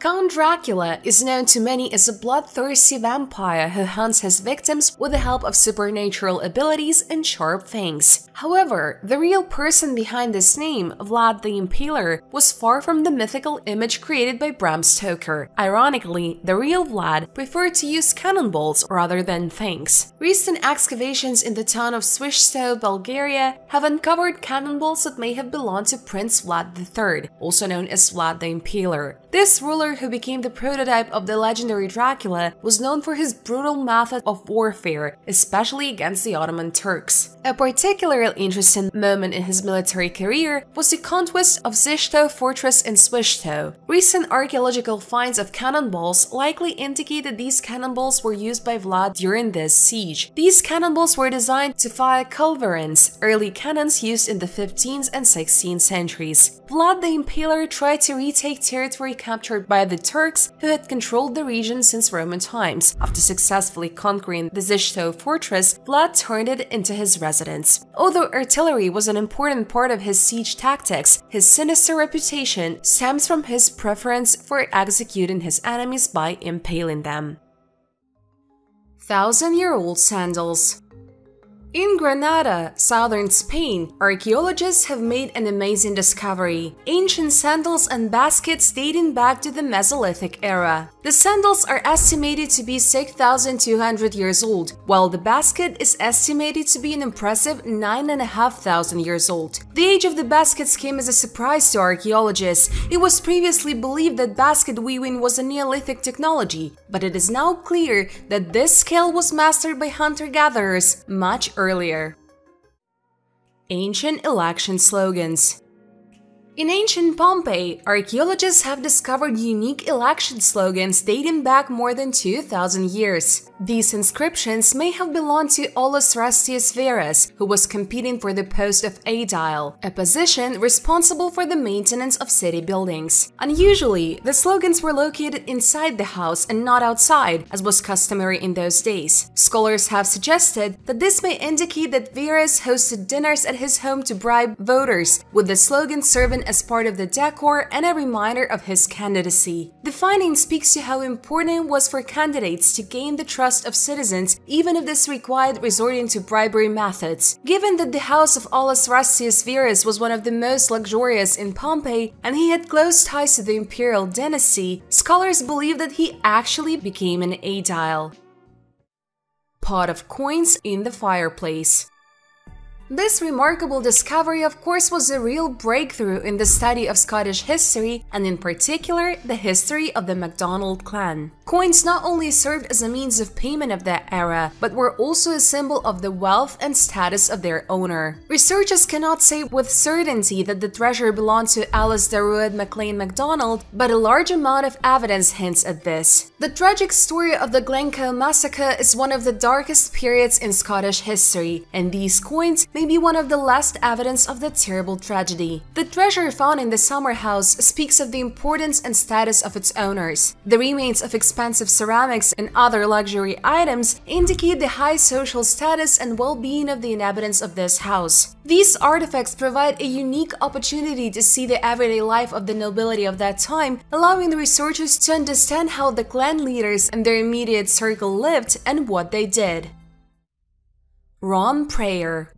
Count Dracula is known to many as a bloodthirsty vampire who hunts his victims with the help of supernatural abilities and sharp fangs. However, the real person behind this name, Vlad the Impaler, was far from the mythical image created by Bram Stoker. Ironically, the real Vlad preferred to use cannonballs rather than fangs. Recent excavations in the town of Swishto, Bulgaria, have uncovered cannonballs that may have belonged to Prince Vlad III, also known as Vlad the Impaler. This ruler, who became the prototype of the legendary Dracula, was known for his brutal method of warfare, especially against the Ottoman Turks. A particularly interesting moment in his military career was the conquest of Zisto fortress in Swishto. Recent archaeological finds of cannonballs likely indicate that these cannonballs were used by Vlad during this siege. These cannonballs were designed to fire culverins, early cannons used in the 15th and 16th centuries. Vlad the Impaler tried to retake territory captured by by the Turks, who had controlled the region since Roman times. After successfully conquering the Zisto fortress, Vlad turned it into his residence. Although artillery was an important part of his siege tactics, his sinister reputation stems from his preference for executing his enemies by impaling them. Thousand Year Old Sandals in Granada, southern Spain, archaeologists have made an amazing discovery ancient sandals and baskets dating back to the Mesolithic era. The sandals are estimated to be 6,200 years old, while the basket is estimated to be an impressive 9,500 years old. The age of the baskets came as a surprise to archaeologists. It was previously believed that basket weaving was a Neolithic technology, but it is now clear that this skill was mastered by hunter gatherers much earlier. Ancient election slogans in ancient Pompeii, archaeologists have discovered unique election slogans dating back more than 2,000 years. These inscriptions may have belonged to Aulus Rustius Verus, who was competing for the post of aedile, a position responsible for the maintenance of city buildings. Unusually, the slogans were located inside the house and not outside, as was customary in those days. Scholars have suggested that this may indicate that Verus hosted dinners at his home to bribe voters, with the slogan serving as part of the decor and a reminder of his candidacy. The finding speaks to how important it was for candidates to gain the trust of citizens even if this required resorting to bribery methods. Given that the house of Aulus Rustius Verus was one of the most luxurious in Pompeii and he had close ties to the imperial dynasty, scholars believe that he actually became an aedile. Pot of coins in the fireplace. This remarkable discovery, of course, was a real breakthrough in the study of Scottish history and, in particular, the history of the MacDonald clan. Coins not only served as a means of payment of that era, but were also a symbol of the wealth and status of their owner. Researchers cannot say with certainty that the treasure belonged to Alasdair Ruadh MacIain MacDonald, but a large amount of evidence hints at this. The tragic story of the Glencoe massacre is one of the darkest periods in Scottish history, and these coins may be one of the last evidence of the terrible tragedy. The treasure found in the summer house speaks of the importance and status of its owners. The remains of expensive ceramics and other luxury items indicate the high social status and well-being of the inhabitants of this house. These artifacts provide a unique opportunity to see the everyday life of the nobility of that time, allowing the researchers to understand how the clan leaders and their immediate circle lived and what they did. Ron Prayer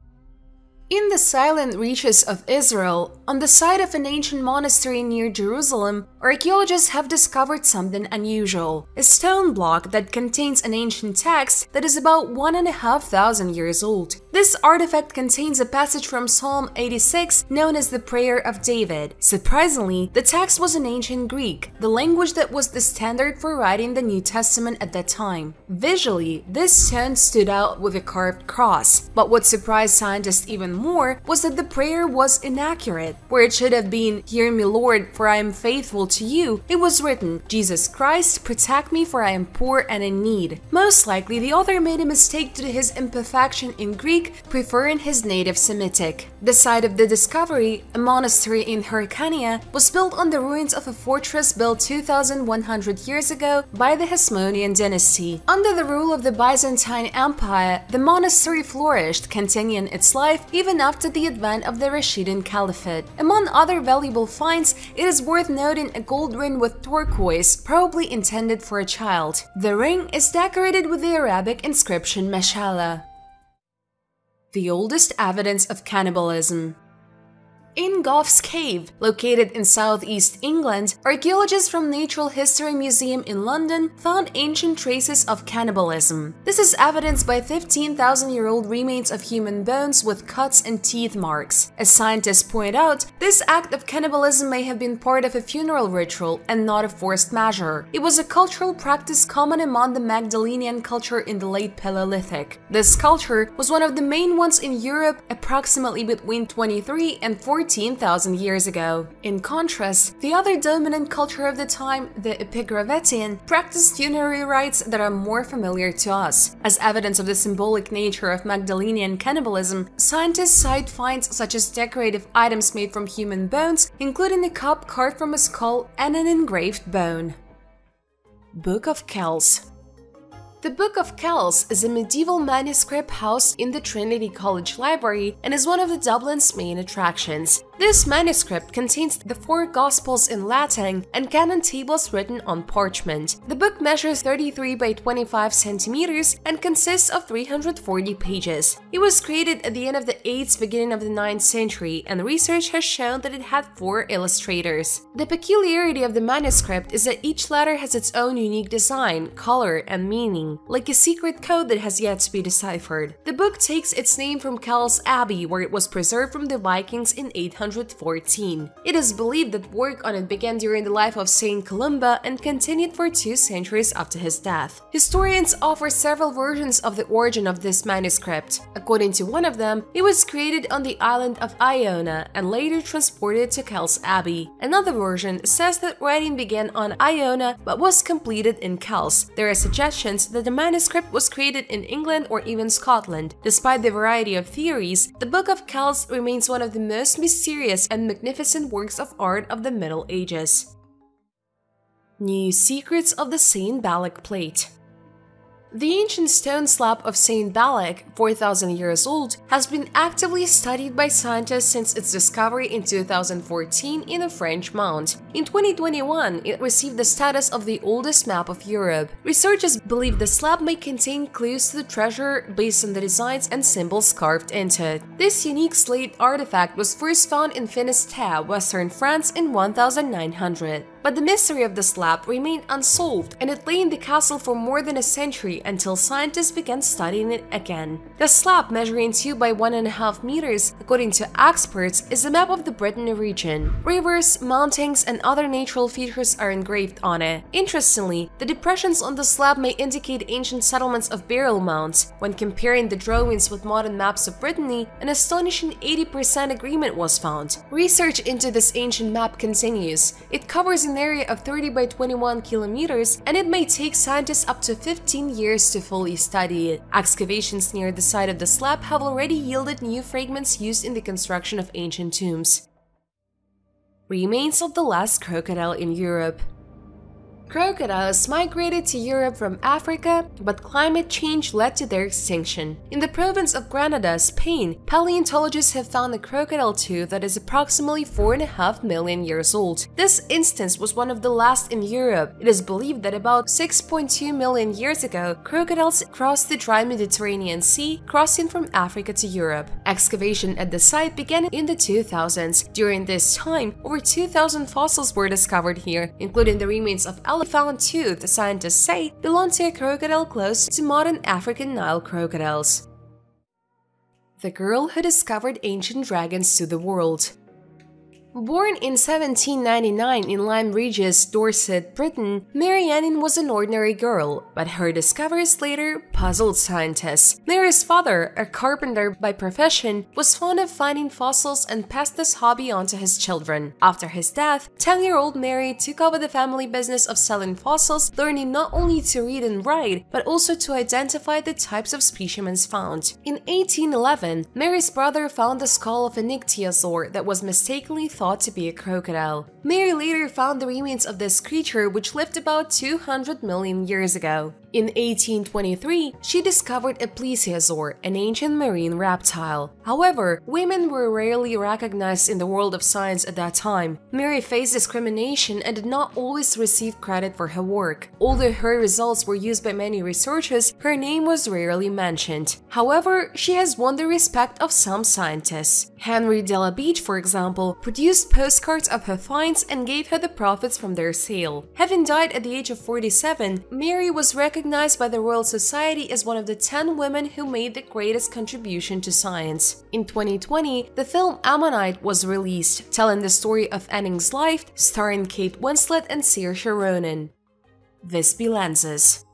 in the silent reaches of Israel, on the site of an ancient monastery near Jerusalem, archaeologists have discovered something unusual a stone block that contains an ancient text that is about 1,500 years old. This artifact contains a passage from Psalm 86 known as the Prayer of David. Surprisingly, the text was in ancient Greek, the language that was the standard for writing the New Testament at that time. Visually, this stone stood out with a carved cross, but what surprised scientists even more was that the prayer was inaccurate. Where it should have been, Hear me, Lord, for I am faithful to you, it was written, Jesus Christ, protect me, for I am poor and in need. Most likely, the author made a mistake due to his imperfection in Greek, preferring his native Semitic. The site of the discovery, a monastery in Hyrcania, was built on the ruins of a fortress built 2,100 years ago by the Hasmonean dynasty. Under the rule of the Byzantine Empire, the monastery flourished, continuing its life even even after the advent of the Rashidun Caliphate. Among other valuable finds, it is worth noting a gold ring with turquoise, probably intended for a child. The ring is decorated with the Arabic inscription Mashallah. The oldest evidence of cannibalism in Gough's Cave, located in southeast England, archaeologists from Natural History Museum in London found ancient traces of cannibalism. This is evidenced by 15,000-year-old remains of human bones with cuts and teeth marks. As scientists point out, this act of cannibalism may have been part of a funeral ritual and not a forced measure. It was a cultural practice common among the Magdalenian culture in the late Paleolithic. This culture was one of the main ones in Europe approximately between 23 and 14 14,000 years ago. In contrast, the other dominant culture of the time, the Epigravettian, practiced funerary rites that are more familiar to us. As evidence of the symbolic nature of Magdalenian cannibalism, scientists cite finds such as decorative items made from human bones, including a cup carved from a skull and an engraved bone. Book of Kells the Book of Kells is a medieval manuscript housed in the Trinity College Library and is one of the Dublin's main attractions. This manuscript contains the four Gospels in Latin and canon tables written on parchment. The book measures 33 by 25 centimeters and consists of 340 pages. It was created at the end of the 8th, beginning of the 9th century, and research has shown that it had four illustrators. The peculiarity of the manuscript is that each letter has its own unique design, color, and meaning, like a secret code that has yet to be deciphered. The book takes its name from Kells Abbey, where it was preserved from the Vikings in 814. It is believed that work on it began during the life of Saint Columba and continued for two centuries after his death. Historians offer several versions of the origin of this manuscript. According to one of them, it was created on the island of Iona and later transported to Kells Abbey. Another version says that writing began on Iona but was completed in Kells. There are suggestions that the manuscript was created in England or even Scotland. Despite the variety of theories, the Book of Kells remains one of the most mysterious mysterious and magnificent works of art of the Middle Ages. New Secrets of the St. Bélec Plate the ancient stone slab of St. Bélec, 4,000 years old, has been actively studied by scientists since its discovery in 2014 in a French mound. In 2021, it received the status of the oldest map of Europe. Researchers believe the slab may contain clues to the treasure based on the designs and symbols carved into it. This unique slate artifact was first found in Finistère, western France in 1900. But the mystery of the slab remained unsolved, and it lay in the castle for more than a century until scientists began studying it again. The slab, measuring 2 by 1.5 meters, according to experts, is a map of the Brittany region. Rivers, mountains, and other natural features are engraved on it. Interestingly, the depressions on the slab may indicate ancient settlements of burial mounds. When comparing the drawings with modern maps of Brittany, an astonishing 80% agreement was found. Research into this ancient map continues. It covers an area of 30 by 21 kilometers, and it may take scientists up to 15 years to fully study it. Excavations near the site of the slab have already yielded new fragments used in the construction of ancient tombs. Remains of the last crocodile in Europe Crocodiles migrated to Europe from Africa, but climate change led to their extinction. In the province of Granada, Spain, paleontologists have found a crocodile tooth that is approximately 4.5 million years old. This instance was one of the last in Europe. It is believed that about 6.2 million years ago, crocodiles crossed the dry Mediterranean Sea, crossing from Africa to Europe. Excavation at the site began in the 2000s. During this time, over 2,000 fossils were discovered here, including the remains of found tooth, scientists say, belonged to a crocodile close to modern African Nile crocodiles. The girl who discovered ancient dragons to the world. Born in 1799 in Lyme Regis, Dorset, Britain, Mary Anning was an ordinary girl, but her discoveries later puzzled scientists. Mary's father, a carpenter by profession, was fond of finding fossils and passed this hobby on to his children. After his death, 10-year-old Mary took over the family business of selling fossils, learning not only to read and write, but also to identify the types of specimens found. In 1811, Mary's brother found the skull of an ichthyosaur that was mistakenly thought to be a crocodile. Mary later found the remains of this creature which lived about 200 million years ago. In 1823, she discovered a plesiosaur, an ancient marine reptile. However, women were rarely recognized in the world of science at that time. Mary faced discrimination and did not always receive credit for her work. Although her results were used by many researchers, her name was rarely mentioned. However, she has won the respect of some scientists. Henry de la Beche, for example, produced postcards of her finds and gave her the profits from their sale. Having died at the age of 47, Mary was recognized recognized by the Royal Society as one of the 10 women who made the greatest contribution to science. In 2020, the film Ammonite was released, telling the story of Anning's life, starring Kate Winslet and Saoirse Ronan. Visby lenses.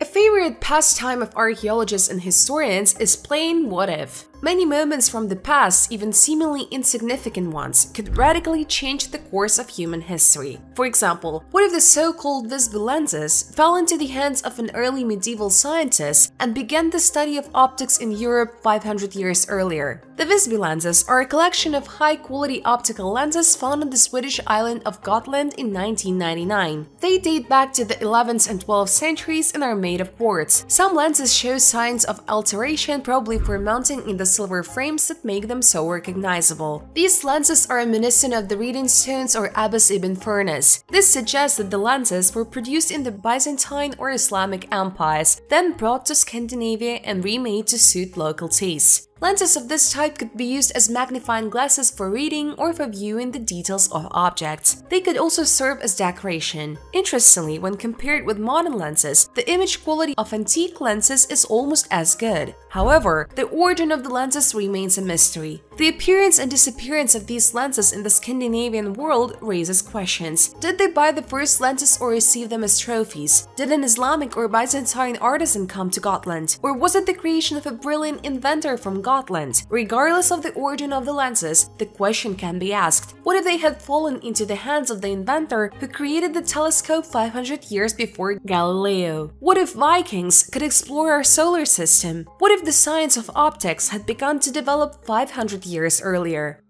A favorite pastime of archaeologists and historians is playing what if. Many moments from the past, even seemingly insignificant ones, could radically change the course of human history. For example, what if the so-called Visby lenses fell into the hands of an early medieval scientist and began the study of optics in Europe 500 years earlier? The Visby lenses are a collection of high-quality optical lenses found on the Swedish island of Gotland in 1999. They date back to the 11th and 12th centuries and are made of quartz. Some lenses show signs of alteration, probably for mounting in the silver frames that make them so recognizable. These lenses are reminiscent of the reading stones or Abbas ibn Firnas. This suggests that the lenses were produced in the Byzantine or Islamic empires, then brought to Scandinavia and remade to suit local tastes. Lenses of this type could be used as magnifying glasses for reading or for viewing the details of objects. They could also serve as decoration. Interestingly, when compared with modern lenses, the image quality of antique lenses is almost as good. However, the origin of the lenses remains a mystery. The appearance and disappearance of these lenses in the Scandinavian world raises questions. Did they buy the first lenses or receive them as trophies? Did an Islamic or Byzantine artisan come to Gotland? Or was it the creation of a brilliant inventor from Gotland? Regardless of the origin of the lenses, the question can be asked. What if they had fallen into the hands of the inventor who created the telescope 500 years before Galileo? What if Vikings could explore our solar system? What if the science of optics had begun to develop 500 years earlier.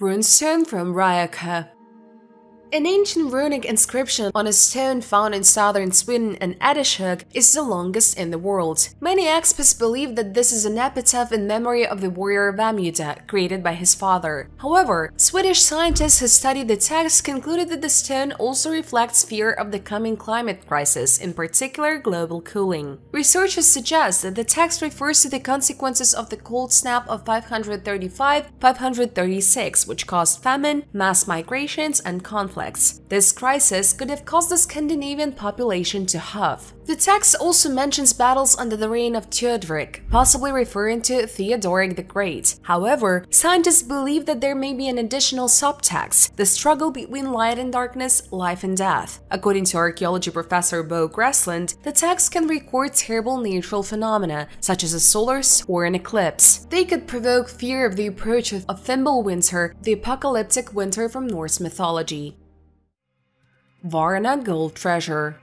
Runestone from Ryaka an ancient runic inscription on a stone found in southern Sweden and Ödeshög is the longest in the world. Many experts believe that this is an epitaph in memory of the warrior Vamuda, created by his father. However, Swedish scientists who studied the text concluded that the stone also reflects fear of the coming climate crisis, in particular global cooling. Researchers suggest that the text refers to the consequences of the cold snap of 535-536, which caused famine, mass migrations, and conflict conflicts. This crisis could have caused the Scandinavian population to halve. The text also mentions battles under the reign of Theodoric, possibly referring to Theodoric the Great. However, scientists believe that there may be an additional subtext, the struggle between light and darkness, life and death. According to archaeology professor Bo Gräslund, the text can record terrible natural phenomena, such as a solar or an eclipse. They could provoke fear of the approach of, Thimble Fimbulwinter, the apocalyptic winter from Norse mythology. Varna Gold Treasure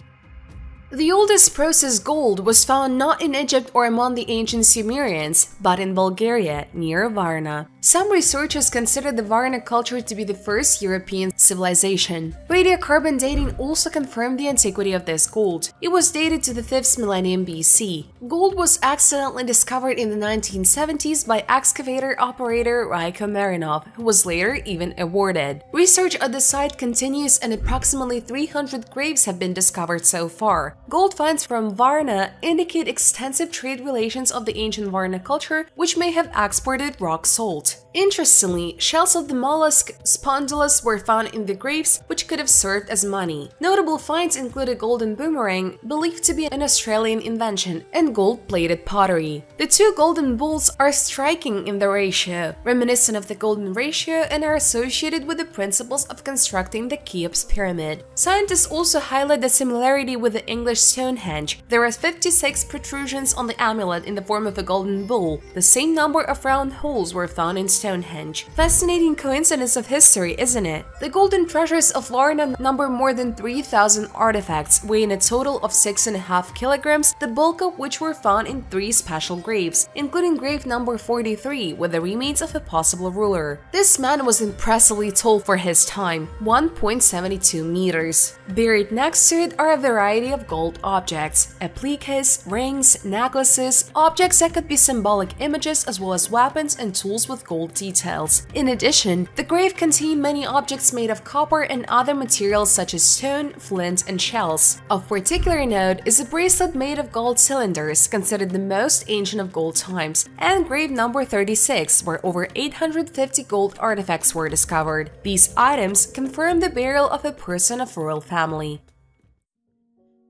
the oldest processed gold was found not in Egypt or among the ancient Sumerians, but in Bulgaria, near Varna. Some researchers consider the Varna culture to be the first European civilization. Radiocarbon dating also confirmed the antiquity of this gold. It was dated to the 5th millennium BC. Gold was accidentally discovered in the 1970s by excavator operator Raiko Marinov, who was later even awarded. Research at the site continues and approximately 300 graves have been discovered so far. Gold finds from Varna indicate extensive trade relations of the ancient Varna culture, which may have exported rock salt. Interestingly, shells of the mollusk Spondylus were found in the graves, which could have served as money. Notable finds include a golden boomerang, believed to be an Australian invention, and gold-plated pottery. The two golden bulls are striking in the ratio, reminiscent of the golden ratio and are associated with the principles of constructing the Cheops pyramid. Scientists also highlight the similarity with the English Stonehenge. There are 56 protrusions on the amulet in the form of a golden bull. The same number of round holes were found in Stonehenge. Fascinating coincidence of history, isn't it? The golden treasures of Varna number more than 3,000 artifacts, weighing a total of 6.5 kilograms, the bulk of which were found in three special graves, including grave number 43 with the remains of a possible ruler. This man was impressively tall for his time, 1.72 meters. Buried next to it are a variety of gold objects, appliques, rings, necklaces, objects that could be symbolic images as well as weapons and tools with gold details. In addition, the grave contained many objects made of copper and other materials such as stone, flint, and shells. Of particular note is a bracelet made of gold cylinders, considered the most ancient of gold times, and grave number 36, where over 850 gold artifacts were discovered. These items confirm the burial of a person of royal family.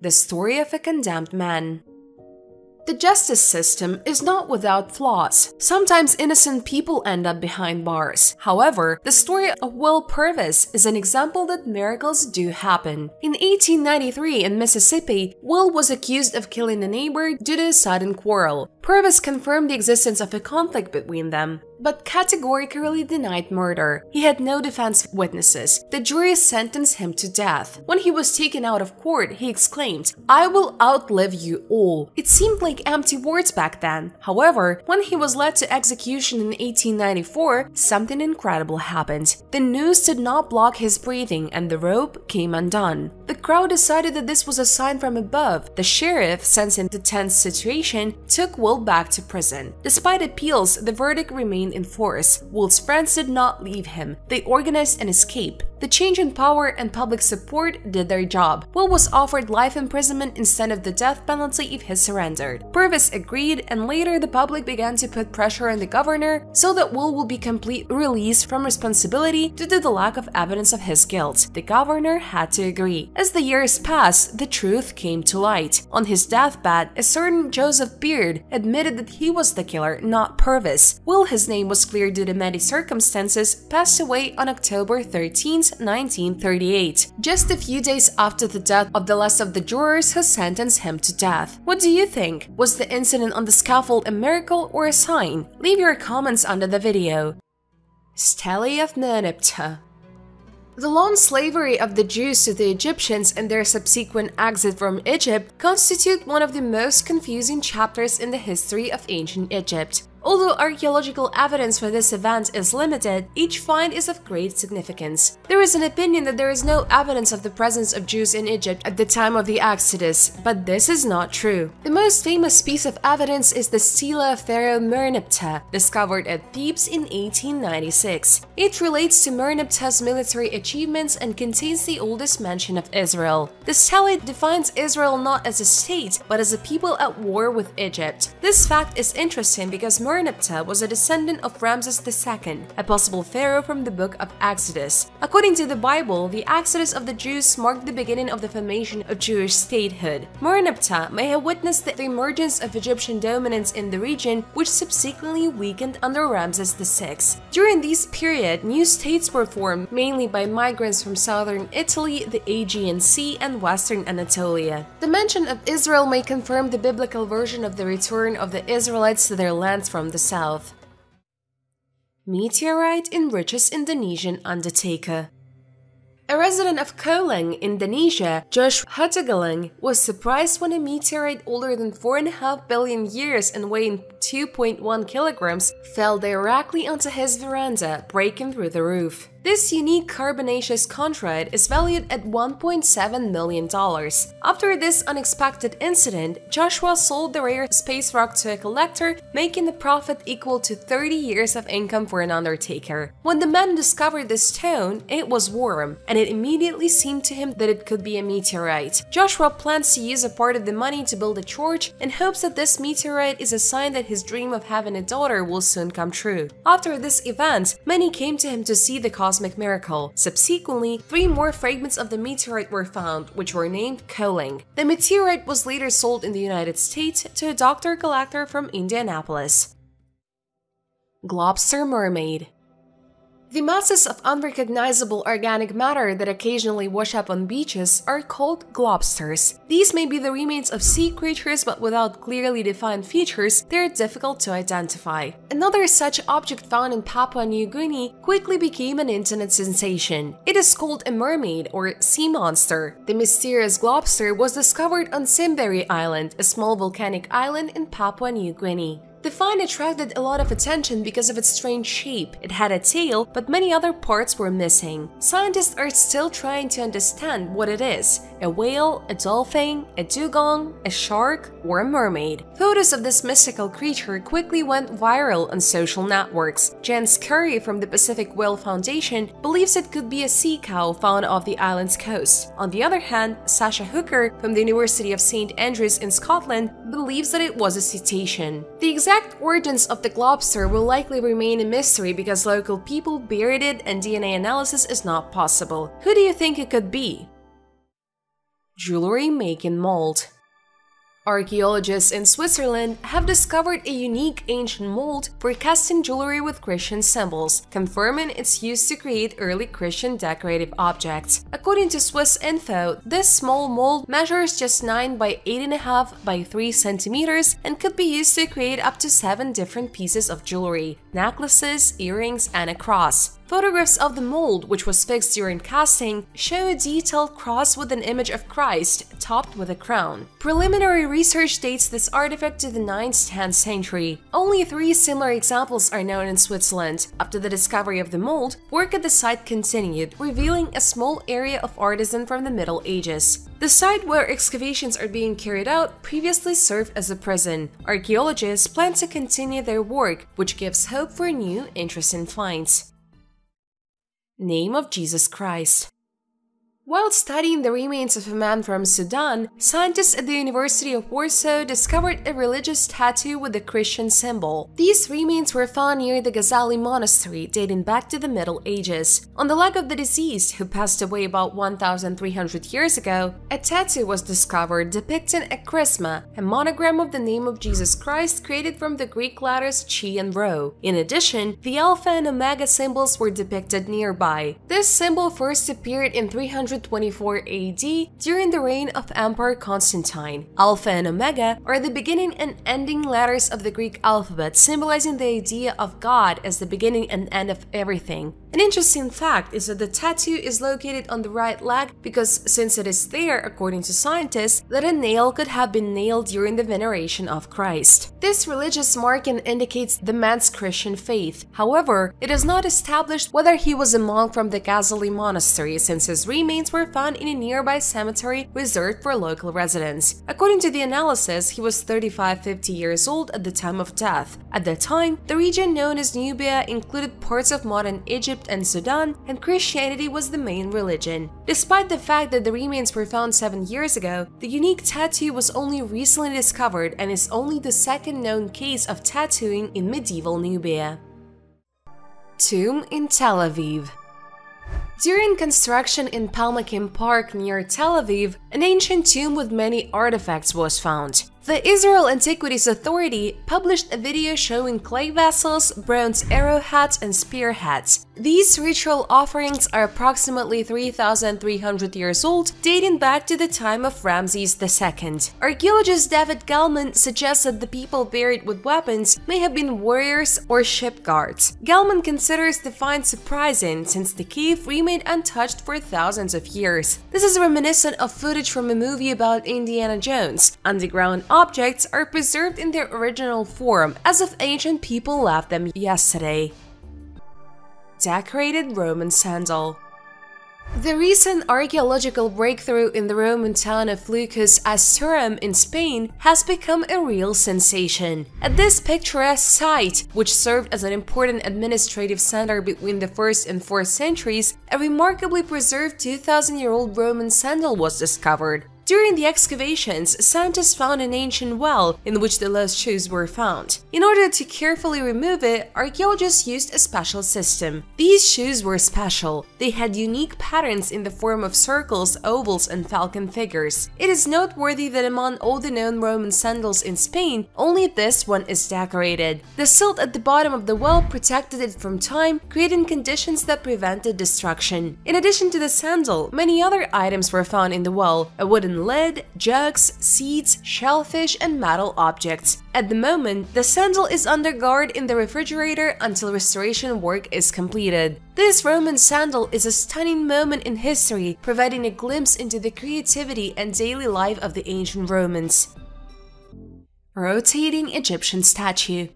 The story of a condemned man the justice system is not without flaws. Sometimes innocent people end up behind bars. However, the story of Will Purvis is an example that miracles do happen. In 1893 in Mississippi, Will was accused of killing a neighbor due to a sudden quarrel. Purvis confirmed the existence of a conflict between them, but categorically denied murder. He had no defense witnesses. The jury sentenced him to death. When he was taken out of court, he exclaimed, I will outlive you all. It seemed like empty words back then. However, when he was led to execution in 1894, something incredible happened. The noose did not block his breathing and the rope came undone. The crowd decided that this was a sign from above. The sheriff, sensing the tense situation, took Will back to prison. Despite appeals, the verdict remained in force. Will's friends did not leave him. They organized an escape. The change in power and public support did their job. Will was offered life imprisonment instead of the death penalty if he surrendered. Purvis agreed, and later the public began to put pressure on the governor so that Will would be completely released from responsibility due to the lack of evidence of his guilt. The governor had to agree. As the years passed, the truth came to light. On his deathbed, a certain Joseph Beard admitted that he was the killer, not Purvis. Will, his name was cleared due to many circumstances, passed away on October 13, 1938, just a few days after the death of the last of the jurors who sentenced him to death. What do you think? Was the incident on the scaffold a miracle or a sign? Leave your comments under the video. Stele of Merneptah the long slavery of the Jews to the Egyptians and their subsequent exit from Egypt constitute one of the most confusing chapters in the history of ancient Egypt. Although archaeological evidence for this event is limited, each find is of great significance. There is an opinion that there is no evidence of the presence of Jews in Egypt at the time of the Exodus, but this is not true. The most famous piece of evidence is the stela of Pharaoh Merneptah, discovered at Thebes in 1896. It relates to Merneptah's military achievements and contains the oldest mention of Israel. The stele defines Israel not as a state, but as a people at war with Egypt. This fact is interesting because was a descendant of Ramses II, a possible pharaoh from the book of Exodus. According to the Bible, the exodus of the Jews marked the beginning of the formation of Jewish statehood. Merneptah may have witnessed the emergence of Egyptian dominance in the region, which subsequently weakened under Ramses VI. During this period, new states were formed, mainly by migrants from southern Italy, the Aegean Sea, and western Anatolia. The mention of Israel may confirm the biblical version of the return of the Israelites to their lands from from the south. Meteorite enriches Indonesian undertaker. A resident of Kolang, Indonesia, Josh Hutagalung, was surprised when a meteorite older than 4.5 billion years and weighing 2.1 kilograms fell directly onto his veranda, breaking through the roof. This unique carbonaceous chondrite is valued at $1.7 million. After this unexpected incident, Joshua sold the rare space rock to a collector, making the profit equal to 30 years of income for an undertaker. When the man discovered the stone, it was warm, and it immediately seemed to him that it could be a meteorite. Joshua plans to use a part of the money to build a church and hopes that this meteorite is a sign that his dream of having a daughter will soon come true. After this event, many came to him to see the cosmic miracle. Subsequently, three more fragments of the meteorite were found, which were named Kolang. The meteorite was later sold in the United States to a doctor collector from Indianapolis. Globster Mermaid the masses of unrecognizable organic matter that occasionally wash up on beaches are called globsters. These may be the remains of sea creatures, but without clearly defined features, they are difficult to identify. Another such object found in Papua New Guinea quickly became an internet sensation. It is called a mermaid or sea monster. The mysterious globster was discovered on Simberi Island, a small volcanic island in Papua New Guinea. The find attracted a lot of attention because of its strange shape. It had a tail, but many other parts were missing. Scientists are still trying to understand what it is a whale, a dolphin, a dugong, a shark, or a mermaid. Photos of this mystical creature quickly went viral on social networks. Jens Currie from the Pacific Whale Foundation believes it could be a sea cow found off the island's coast. On the other hand, Sasha Hooker from the University of St. Andrews in Scotland believes that it was a cetacean. The exact origins of the globster will likely remain a mystery because local people buried it and DNA analysis is not possible. Who do you think it could be? Jewelry making mold. Archaeologists in Switzerland have discovered a unique ancient mold for casting jewelry with Christian symbols, confirming its use to create early Christian decorative objects. According to Swiss Info, this small mold measures just 9 by 8.5 by 3 centimeters and could be used to create up to 7 different pieces of jewelry, necklaces, earrings, and a cross. Photographs of the mold, which was fixed during casting, show a detailed cross with an image of Christ, topped with a crown. Preliminary research dates this artifact to the 9th-10th century. Only three similar examples are known in Switzerland. After the discovery of the mold, work at the site continued, revealing a small area of artisan from the Middle Ages. The site where excavations are being carried out previously served as a prison. Archaeologists plan to continue their work, which gives hope for new, interesting finds. Name of Jesus Christ while studying the remains of a man from Sudan, scientists at the University of Warsaw discovered a religious tattoo with a Christian symbol. These remains were found near the Ghazali monastery dating back to the Middle Ages. On the leg of the deceased, who passed away about 1,300 years ago, a tattoo was discovered depicting a chrisma, a monogram of the name of Jesus Christ created from the Greek letters chi and rho. In addition, the alpha and omega symbols were depicted nearby. This symbol first appeared in 300 124 AD during the reign of Emperor Constantine. Alpha and Omega are the beginning and ending letters of the Greek alphabet, symbolizing the idea of God as the beginning and end of everything. An interesting fact is that the tattoo is located on the right leg because since it is there, according to scientists, that a nail could have been nailed during the veneration of Christ. This religious marking indicates the man's Christian faith. However, it is not established whether he was a monk from the Ghazali monastery since his remains were found in a nearby cemetery reserved for local residents. According to the analysis, he was 35-50 years old at the time of death. At that time, the region known as Nubia included parts of modern Egypt Egypt and Sudan, and Christianity was the main religion. Despite the fact that the remains were found seven years ago, the unique tattoo was only recently discovered and is only the second known case of tattooing in medieval Nubia. Tomb in Tel Aviv during construction in Palmachim Park near Tel Aviv, an ancient tomb with many artifacts was found. The Israel Antiquities Authority published a video showing clay vessels, bronze arrowheads, and spearheads. These ritual offerings are approximately 3,300 years old, dating back to the time of Ramses II. Archaeologist David Gelman suggests that the people buried with weapons may have been warriors or ship guards. Gelman considers the find surprising since the cave remained untouched for thousands of years. This is reminiscent of footage from a movie about Indiana Jones. Underground objects are preserved in their original form, as if ancient people left them yesterday. Decorated Roman Sandal the recent archaeological breakthrough in the Roman town of Lucus Asturum in Spain has become a real sensation. At this picturesque site, which served as an important administrative center between the 1st and 4th centuries, a remarkably preserved 2000-year-old Roman sandal was discovered. During the excavations, scientists found an ancient well in which the lost shoes were found. In order to carefully remove it, archaeologists used a special system. These shoes were special. They had unique patterns in the form of circles, ovals, and falcon figures. It is noteworthy that among all the known Roman sandals in Spain, only this one is decorated. The silt at the bottom of the well protected it from time, creating conditions that prevented destruction. In addition to the sandal, many other items were found in the well, a wooden lead, jugs, seeds, shellfish, and metal objects. At the moment, the sandal is under guard in the refrigerator until restoration work is completed. This Roman sandal is a stunning moment in history, providing a glimpse into the creativity and daily life of the ancient Romans. Rotating Egyptian Statue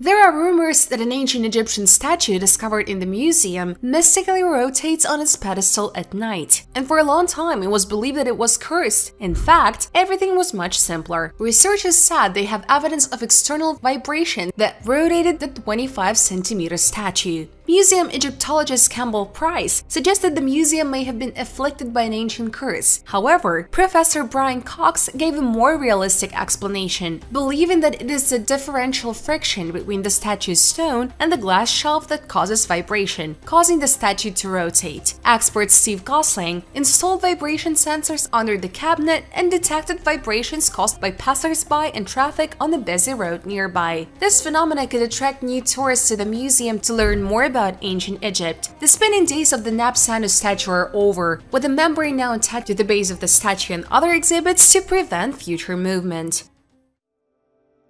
there are rumors that an ancient Egyptian statue discovered in the museum mystically rotates on its pedestal at night, and for a long time it was believed that it was cursed. In fact, everything was much simpler. Researchers said they have evidence of external vibration that rotated the 25 centimeter statue. Museum Egyptologist Campbell Price suggested the museum may have been afflicted by an ancient curse. However, Professor Brian Cox gave a more realistic explanation, believing that it is the differential friction between the statue's stone and the glass shelf that causes vibration, causing the statue to rotate. Expert Steve Gosling installed vibration sensors under the cabinet and detected vibrations caused by passersby and traffic on a busy road nearby. This phenomena could attract new tourists to the museum to learn more about ancient Egypt. The spinning days of the Neb-Senu statue are over, with a membrane now attached to the base of the statue and other exhibits to prevent future movement.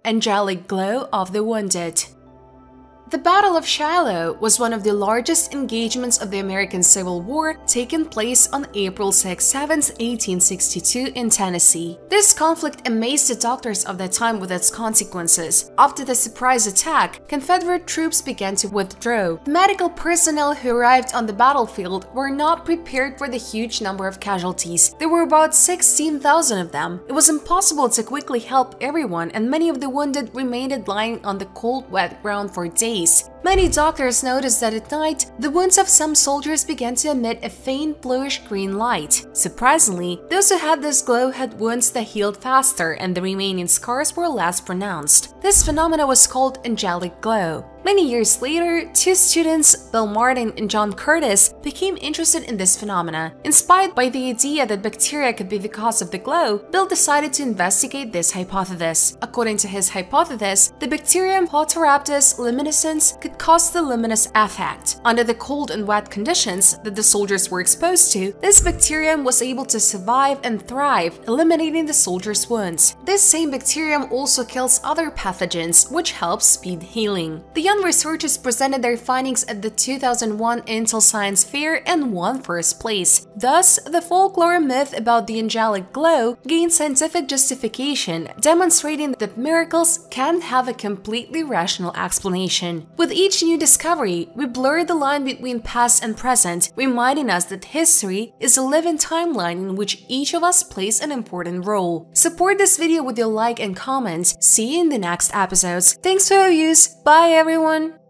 Angelic Glow of the Wounded the Battle of Shiloh was one of the largest engagements of the American Civil War taking place on April 6 7, 1862 in Tennessee. This conflict amazed the doctors of that time with its consequences. After the surprise attack, Confederate troops began to withdraw. The medical personnel who arrived on the battlefield were not prepared for the huge number of casualties. There were about 16,000 of them. It was impossible to quickly help everyone and many of the wounded remained lying on the cold, wet ground for days Many doctors noticed that at night, the wounds of some soldiers began to emit a faint bluish-green light. Surprisingly, those who had this glow had wounds that healed faster and the remaining scars were less pronounced. This phenomenon was called angelic glow. Many years later, two students, Bill Martin and John Curtis, became interested in this phenomena. Inspired by the idea that bacteria could be the cause of the glow, Bill decided to investigate this hypothesis. According to his hypothesis, the bacterium Photorhabdus luminescens could cause the luminous effect. Under the cold and wet conditions that the soldiers were exposed to, this bacterium was able to survive and thrive, eliminating the soldiers' wounds. This same bacterium also kills other pathogens, which helps speed healing. The young researchers presented their findings at the 2001 Intel Science Fair and won first place. Thus, the folklore myth about the angelic glow gained scientific justification, demonstrating that miracles can have a completely rational explanation. With each new discovery, we blur the line between past and present, reminding us that history is a living timeline in which each of us plays an important role. Support this video with your like and comments. See you in the next episodes. Thanks for your use. Bye everyone!